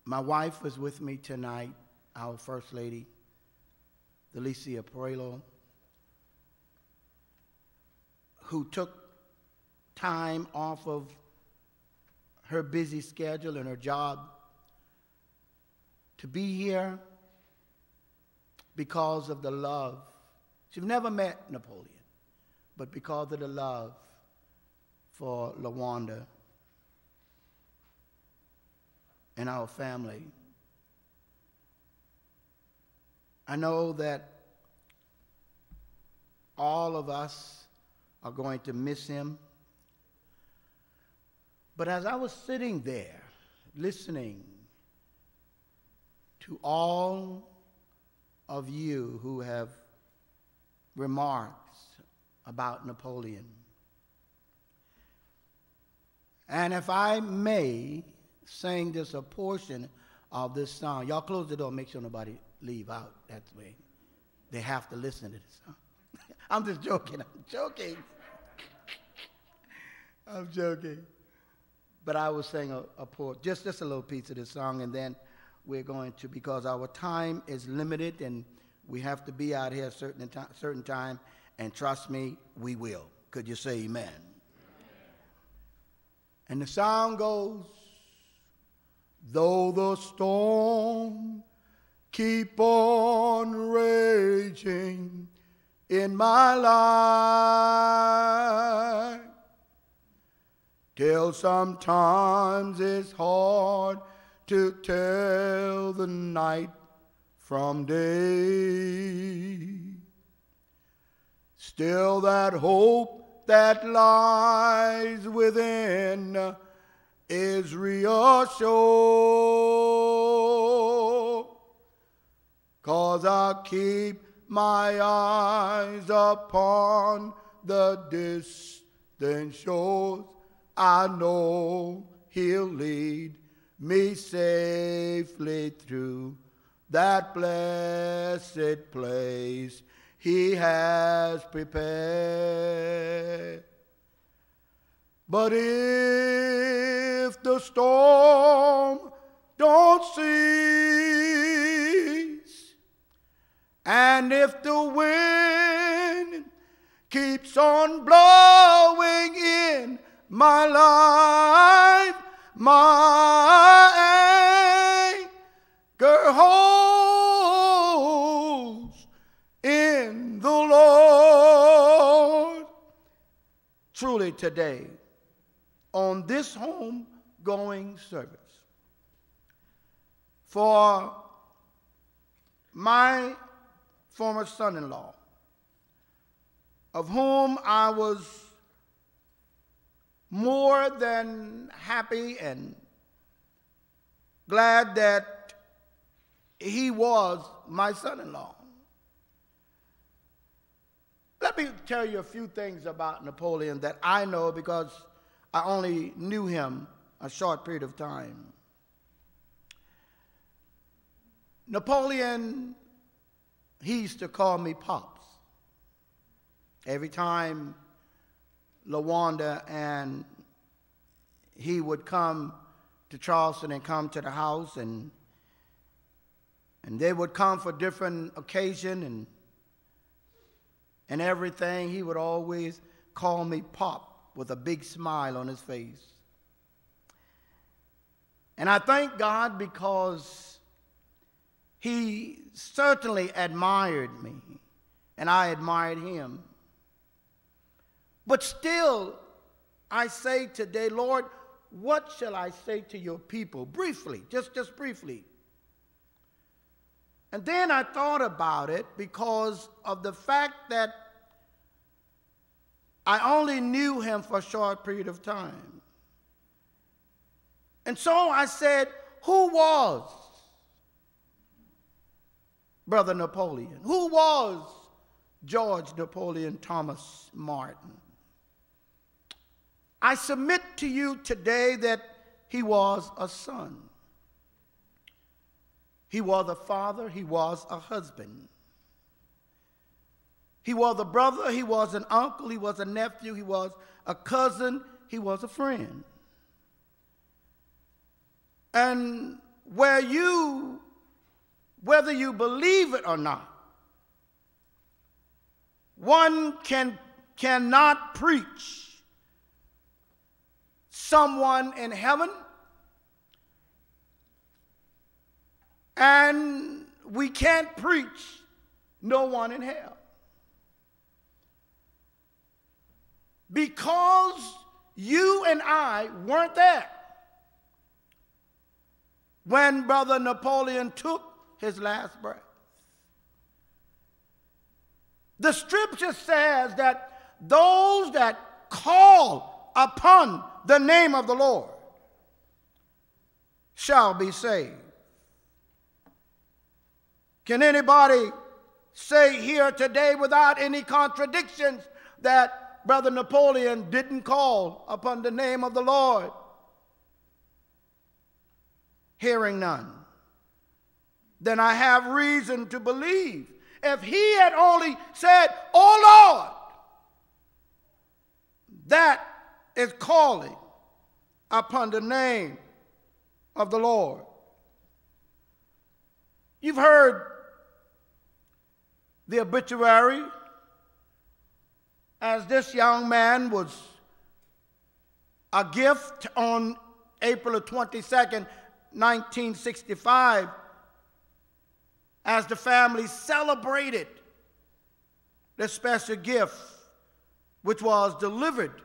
My wife was with me tonight, our First Lady, Delicia Perillo, who took time off of her busy schedule and her job to be here because of the love. She's never met Napoleon, but because of the love for LaWanda and our family. I know that all of us are going to miss him. But as I was sitting there listening to all of you who have remarks about Napoleon, and if I may sing just a portion of this song, y'all close the door, make sure nobody leave out that way. They have to listen to this song. I'm just joking. I'm joking. I'm joking. But I will sing a, a just, just a little piece of this song, and then we're going to, because our time is limited and we have to be out here a certain, certain time, and trust me, we will. Could you say amen? amen? And the song goes, though the storm keep on raging in my life. Till sometimes it's hard to tell the night from day. Still, that hope that lies within is reassured. Cause I keep my eyes upon the distant shores. I know he'll lead me safely through that blessed place he has prepared. But if the storm don't cease, and if the wind keeps on blowing in my life, my Today, on this home going service, for my former son in law, of whom I was more than happy and glad that he was my son in law. Let me tell you a few things about Napoleon that I know because I only knew him a short period of time. Napoleon, he used to call me Pops. Every time LaWanda and he would come to Charleston and come to the house and and they would come for different occasion and and everything he would always call me pop with a big smile on his face and i thank god because he certainly admired me and i admired him but still, I say today, Lord, what shall I say to your people? Briefly, just, just briefly. And then I thought about it because of the fact that I only knew him for a short period of time. And so I said, Who was Brother Napoleon? Who was George Napoleon Thomas Martin? I submit to you today that he was a son. He was a father, he was a husband. He was a brother, he was an uncle, he was a nephew, he was a cousin, he was a friend. And where you, whether you believe it or not, one can, cannot preach someone in heaven, and we can't preach no one in hell. Because you and I weren't there when Brother Napoleon took his last breath. The scripture says that those that call upon the name of the Lord shall be saved. Can anybody say here today without any contradictions that Brother Napoleon didn't call upon the name of the Lord? Hearing none. Then I have reason to believe if he had only said, Oh Lord, that is calling upon the name of the Lord. You've heard the obituary as this young man was a gift on April 22nd, 1965 as the family celebrated the special gift which was delivered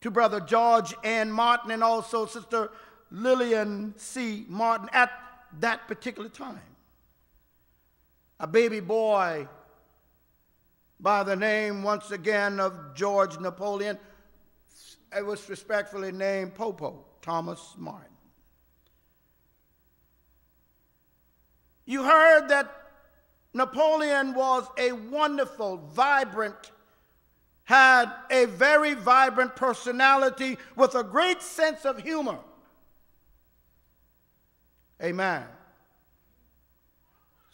to Brother George N. Martin and also Sister Lillian C. Martin at that particular time. A baby boy by the name, once again, of George Napoleon. It was respectfully named Popo, Thomas Martin. You heard that Napoleon was a wonderful, vibrant, had a very vibrant personality with a great sense of humor. Amen.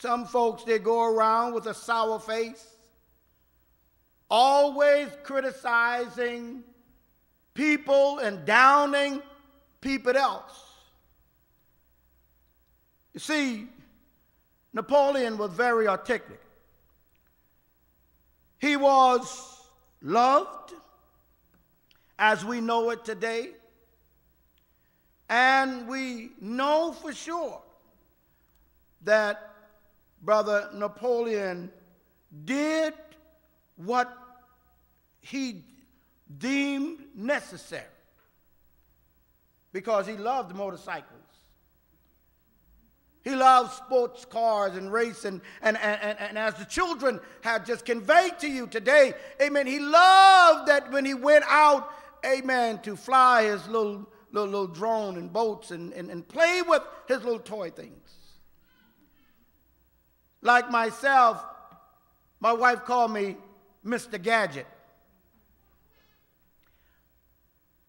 Some folks, they go around with a sour face, always criticizing people and downing people else. You see, Napoleon was very articulate. He was loved as we know it today. And we know for sure that Brother Napoleon did what he deemed necessary because he loved motorcycles. He loved sports cars and racing. And, and, and, and, as the children have just conveyed to you today, amen, he loved that when he went out, amen, to fly his little, little, little drone and boats and, and, and play with his little toy things. Like myself, my wife called me Mr. Gadget.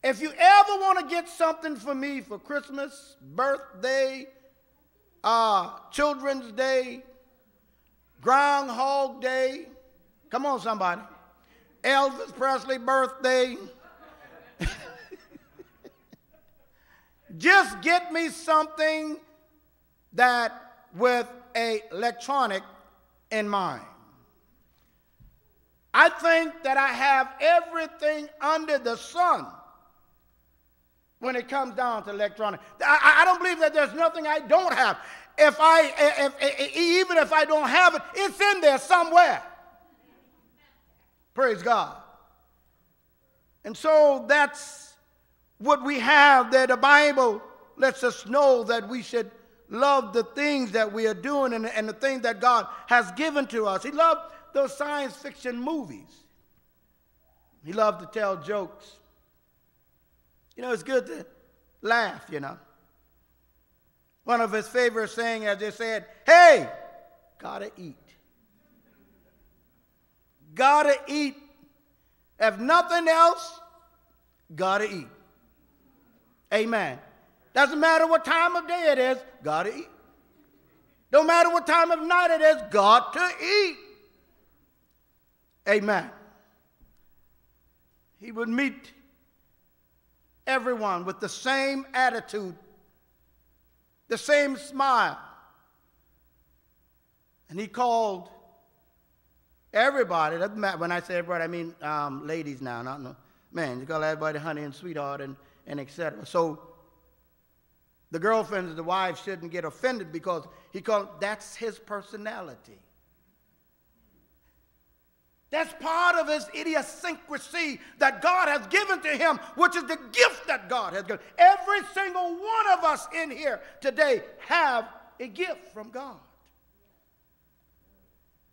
If you ever want to get something for me for Christmas, birthday, uh, Children's Day, Groundhog Day. Come on, somebody. Elvis Presley birthday. Just get me something that with a electronic in mind. I think that I have everything under the sun when it comes down to electronic. I, I, don't believe that there's nothing I don't have. If I, if, if, even if I don't have it, it's in there somewhere. Praise God. And so that's what we have that the Bible lets us know that we should love the things that we are doing and, and the things that God has given to us. He loved those science fiction movies. He loved to tell jokes. You know, it's good to laugh, you know. One of his favorite sayings, as they said, hey, gotta eat. Gotta eat. If nothing else, gotta eat. Amen. Doesn't matter what time of day it is, gotta eat. No matter what time of night it is, got to eat. Amen. He would meet everyone with the same attitude, the same smile. And he called everybody, when I say everybody, I mean um, ladies now, not no, man, you call everybody honey and sweetheart and, and etc. So the girlfriends, the wives shouldn't get offended because he called, that's his personality. That's part of his idiosyncrasy that God has given to him, which is the gift that God has given. Every single one of us in here today have a gift from God.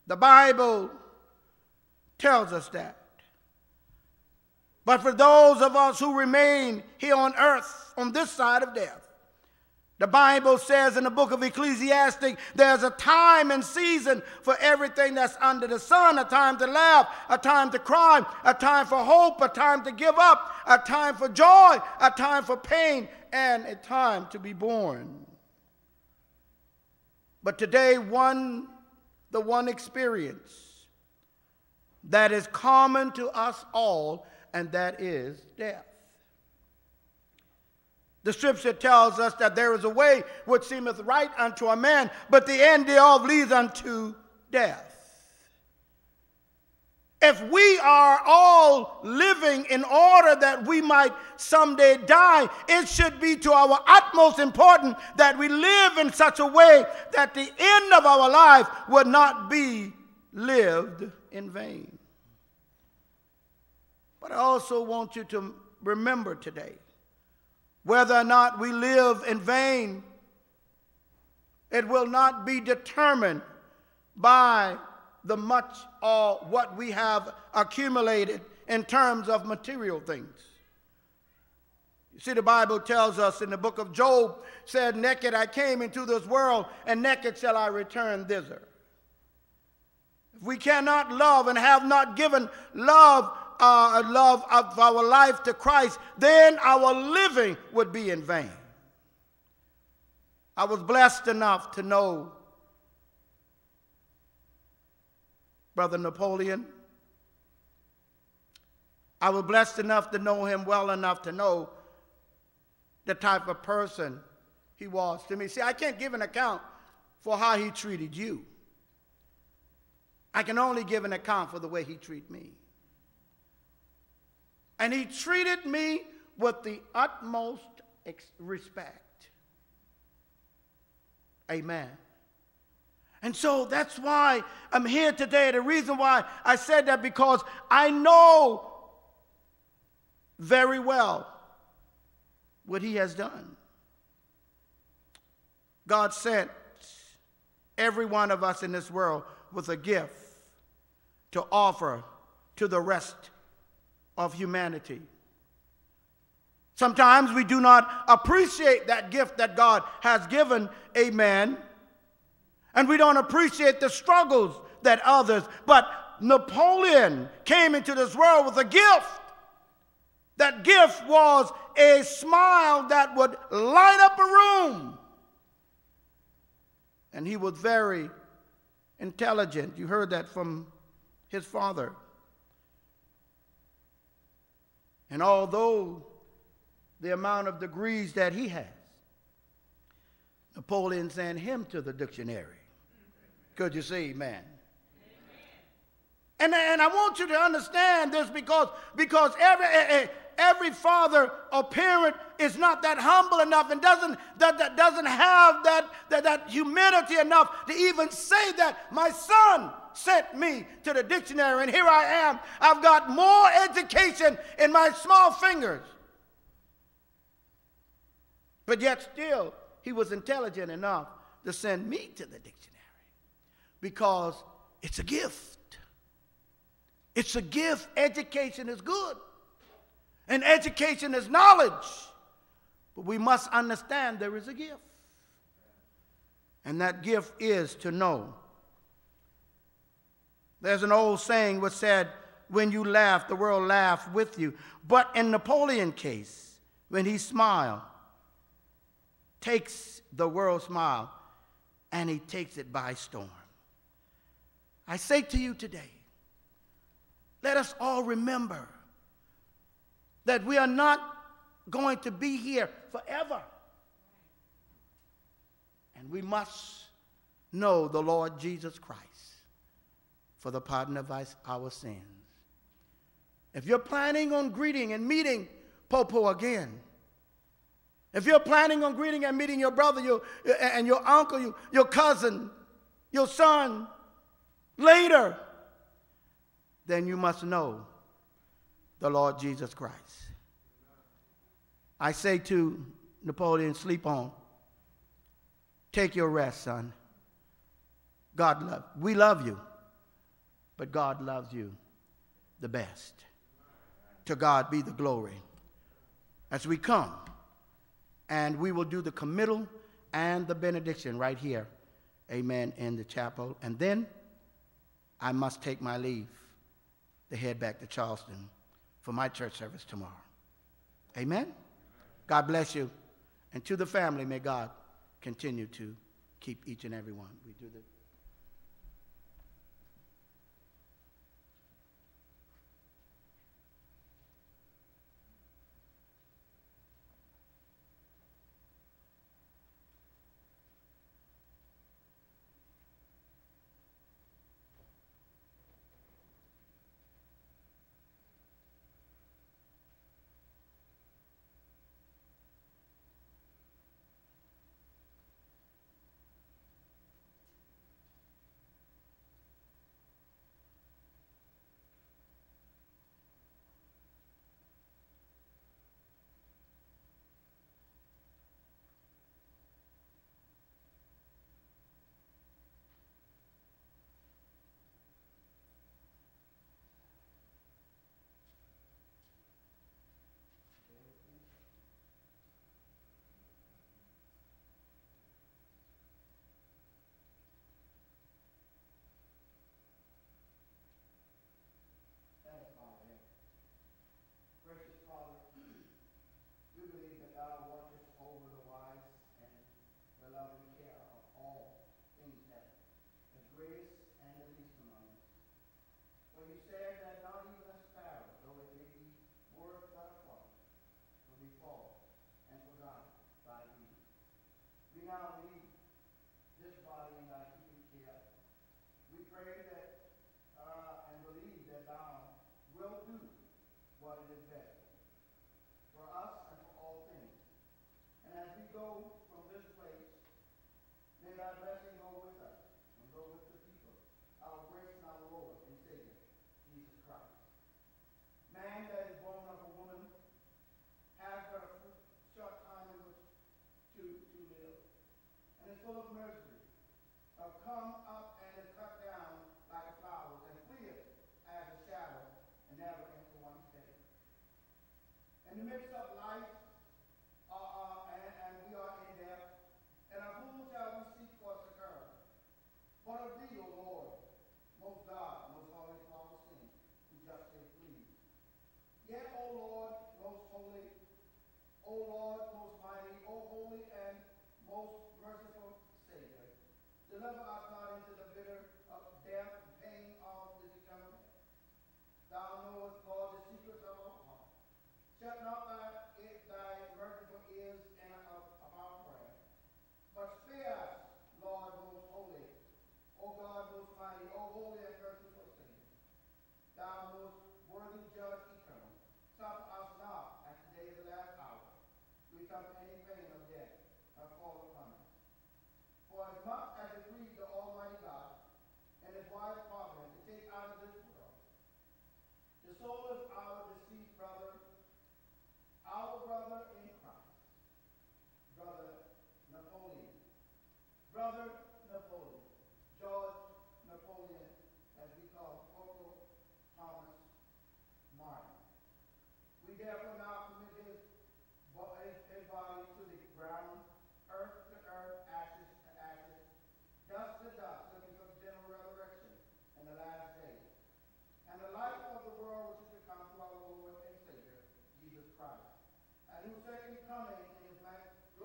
The Bible tells us that. But for those of us who remain here on earth, on this side of death, the Bible says in the book of Ecclesiastes, there's a time and season for everything that's under the sun a time to laugh, a time to cry, a time for hope, a time to give up, a time for joy, a time for pain, and a time to be born. But today, one, the one experience that is common to us all, and that is death. The scripture tells us that there is a way which seemeth right unto a man, but the end thereof leads unto death. If we are all living in order that we might someday die, it should be to our utmost importance that we live in such a way that the end of our life would not be lived in vain. But I also want you to remember today whether or not we live in vain, it will not be determined by the much or what we have accumulated in terms of material things. You see, the Bible tells us in the book of Job, said, Naked I came into this world, and naked shall I return thither. If we cannot love and have not given love uh, love of our life to Christ, then our living would be in vain. I was blessed enough to know Brother Napoleon. I was blessed enough to know him well enough to know the type of person he was to me. See, I can't give an account for how he treated you. I can only give an account for the way he treated me. And he treated me with the utmost respect. Amen. And so that's why I'm here today. The reason why I said that because I know very well what he has done. God sent every one of us in this world with a gift to offer to the rest of humanity. Sometimes we do not appreciate that gift that God has given a man, and we don't appreciate the struggles that others. But Napoleon came into this world with a gift. That gift was a smile that would light up a room. And he was very intelligent. You heard that from his father. And although the amount of degrees that he has, Napoleon sent him to the dictionary. Could you see, man? And, and I want you to understand this because, because every, eh, eh, every father or parent is not that humble enough and doesn't, that, that doesn't have that, that, that humility enough to even say that my son sent me to the dictionary, and here I am. I've got more education in my small fingers. But yet, still, he was intelligent enough to send me to the dictionary because it's a gift. It's a gift. Education is good, and education is knowledge. But we must understand there is a gift. And that gift is to know there's an old saying which said, when you laugh, the world laughs with you. But in Napoleon's case, when he smiled, takes the world smile and he takes it by storm. I say to you today, let us all remember that we are not going to be here forever. And we must know the Lord Jesus Christ for the pardon of our sins. If you're planning on greeting and meeting Popo again, if you're planning on greeting and meeting your brother your, and your uncle, your, your cousin, your son later, then you must know the Lord Jesus Christ. I say to Napoleon, sleep on. Take your rest, son. God love. We love you but God loves you the best. To God be the glory. As we come, and we will do the committal and the benediction right here, amen, in the chapel. And then I must take my leave to head back to Charleston for my church service tomorrow. Amen? God bless you. And to the family, may God continue to keep each and every one. We do the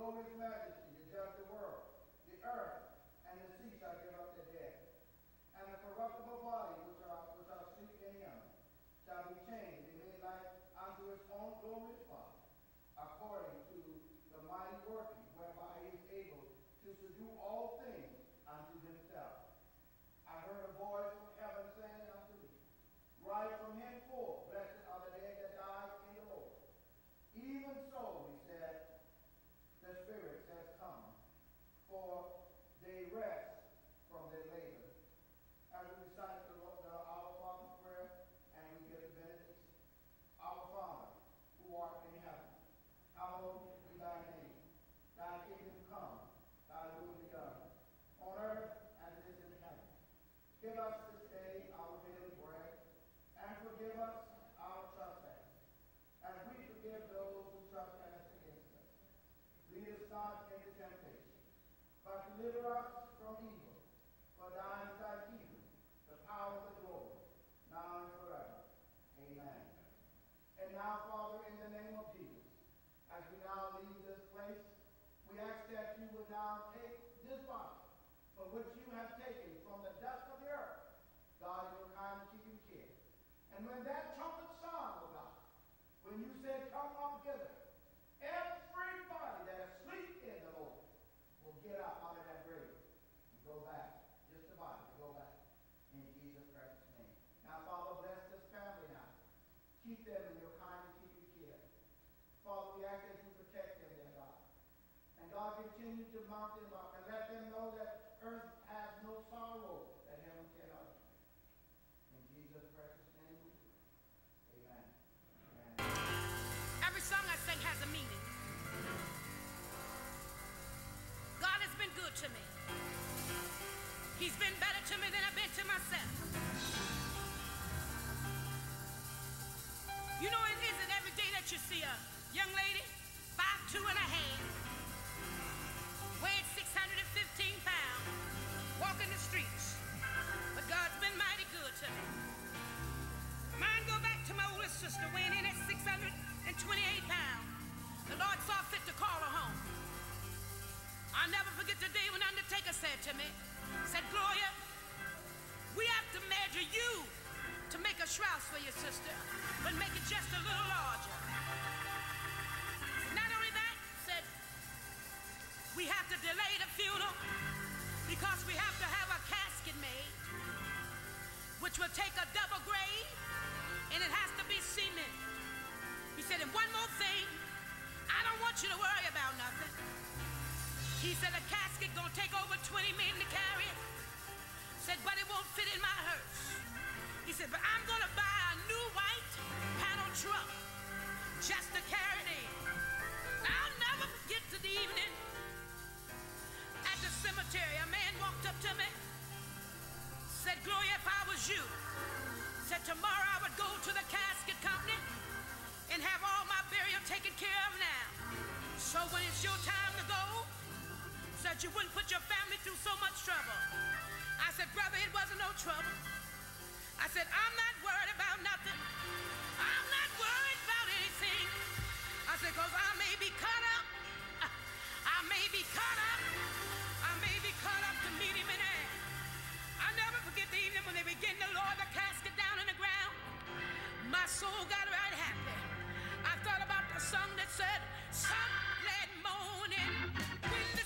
Glory to God. Them up and let them know that earth has no sorrow that heaven. In Jesus Christ's name. Amen. Amen. Every song I sing has a meaning. God has been good to me. He's been better to me than I've been to myself. You know, it isn't every day that you see a young lady, five two and a half, weighing 615 pounds, walking the streets. But God's been mighty good to me. Mine go back to my oldest sister, weighing in at 628 pounds. The Lord saw fit to call her home. I'll never forget the day when Undertaker said to me, said, Gloria, we have to measure you to make a shroud for your sister, but make it just a little larger. We have to delay the funeral because we have to have a casket made, which will take a double grave, and it has to be cement. He said, and one more thing, I don't want you to worry about nothing. He said, a casket gonna take over 20 men to carry it. Said, but it won't fit in my hearse. He said, but I'm gonna buy a new white panel truck just to carry it in. I'll never forget to the evening the cemetery. A man walked up to me, said, Gloria, if I was you, said tomorrow I would go to the casket company and have all my burial taken care of now. So when it's your time to go, said you wouldn't put your family through so much trouble. I said, brother, it wasn't no trouble. I said, I'm not worried about nothing. I'm not worried about anything. I said, because I may be cut up, I may be cut up, caught up to meet him in air. I'll never forget the evening when they began to lower the casket down in the ground. My soul got right happy. I thought about the song that said, Some glad morning.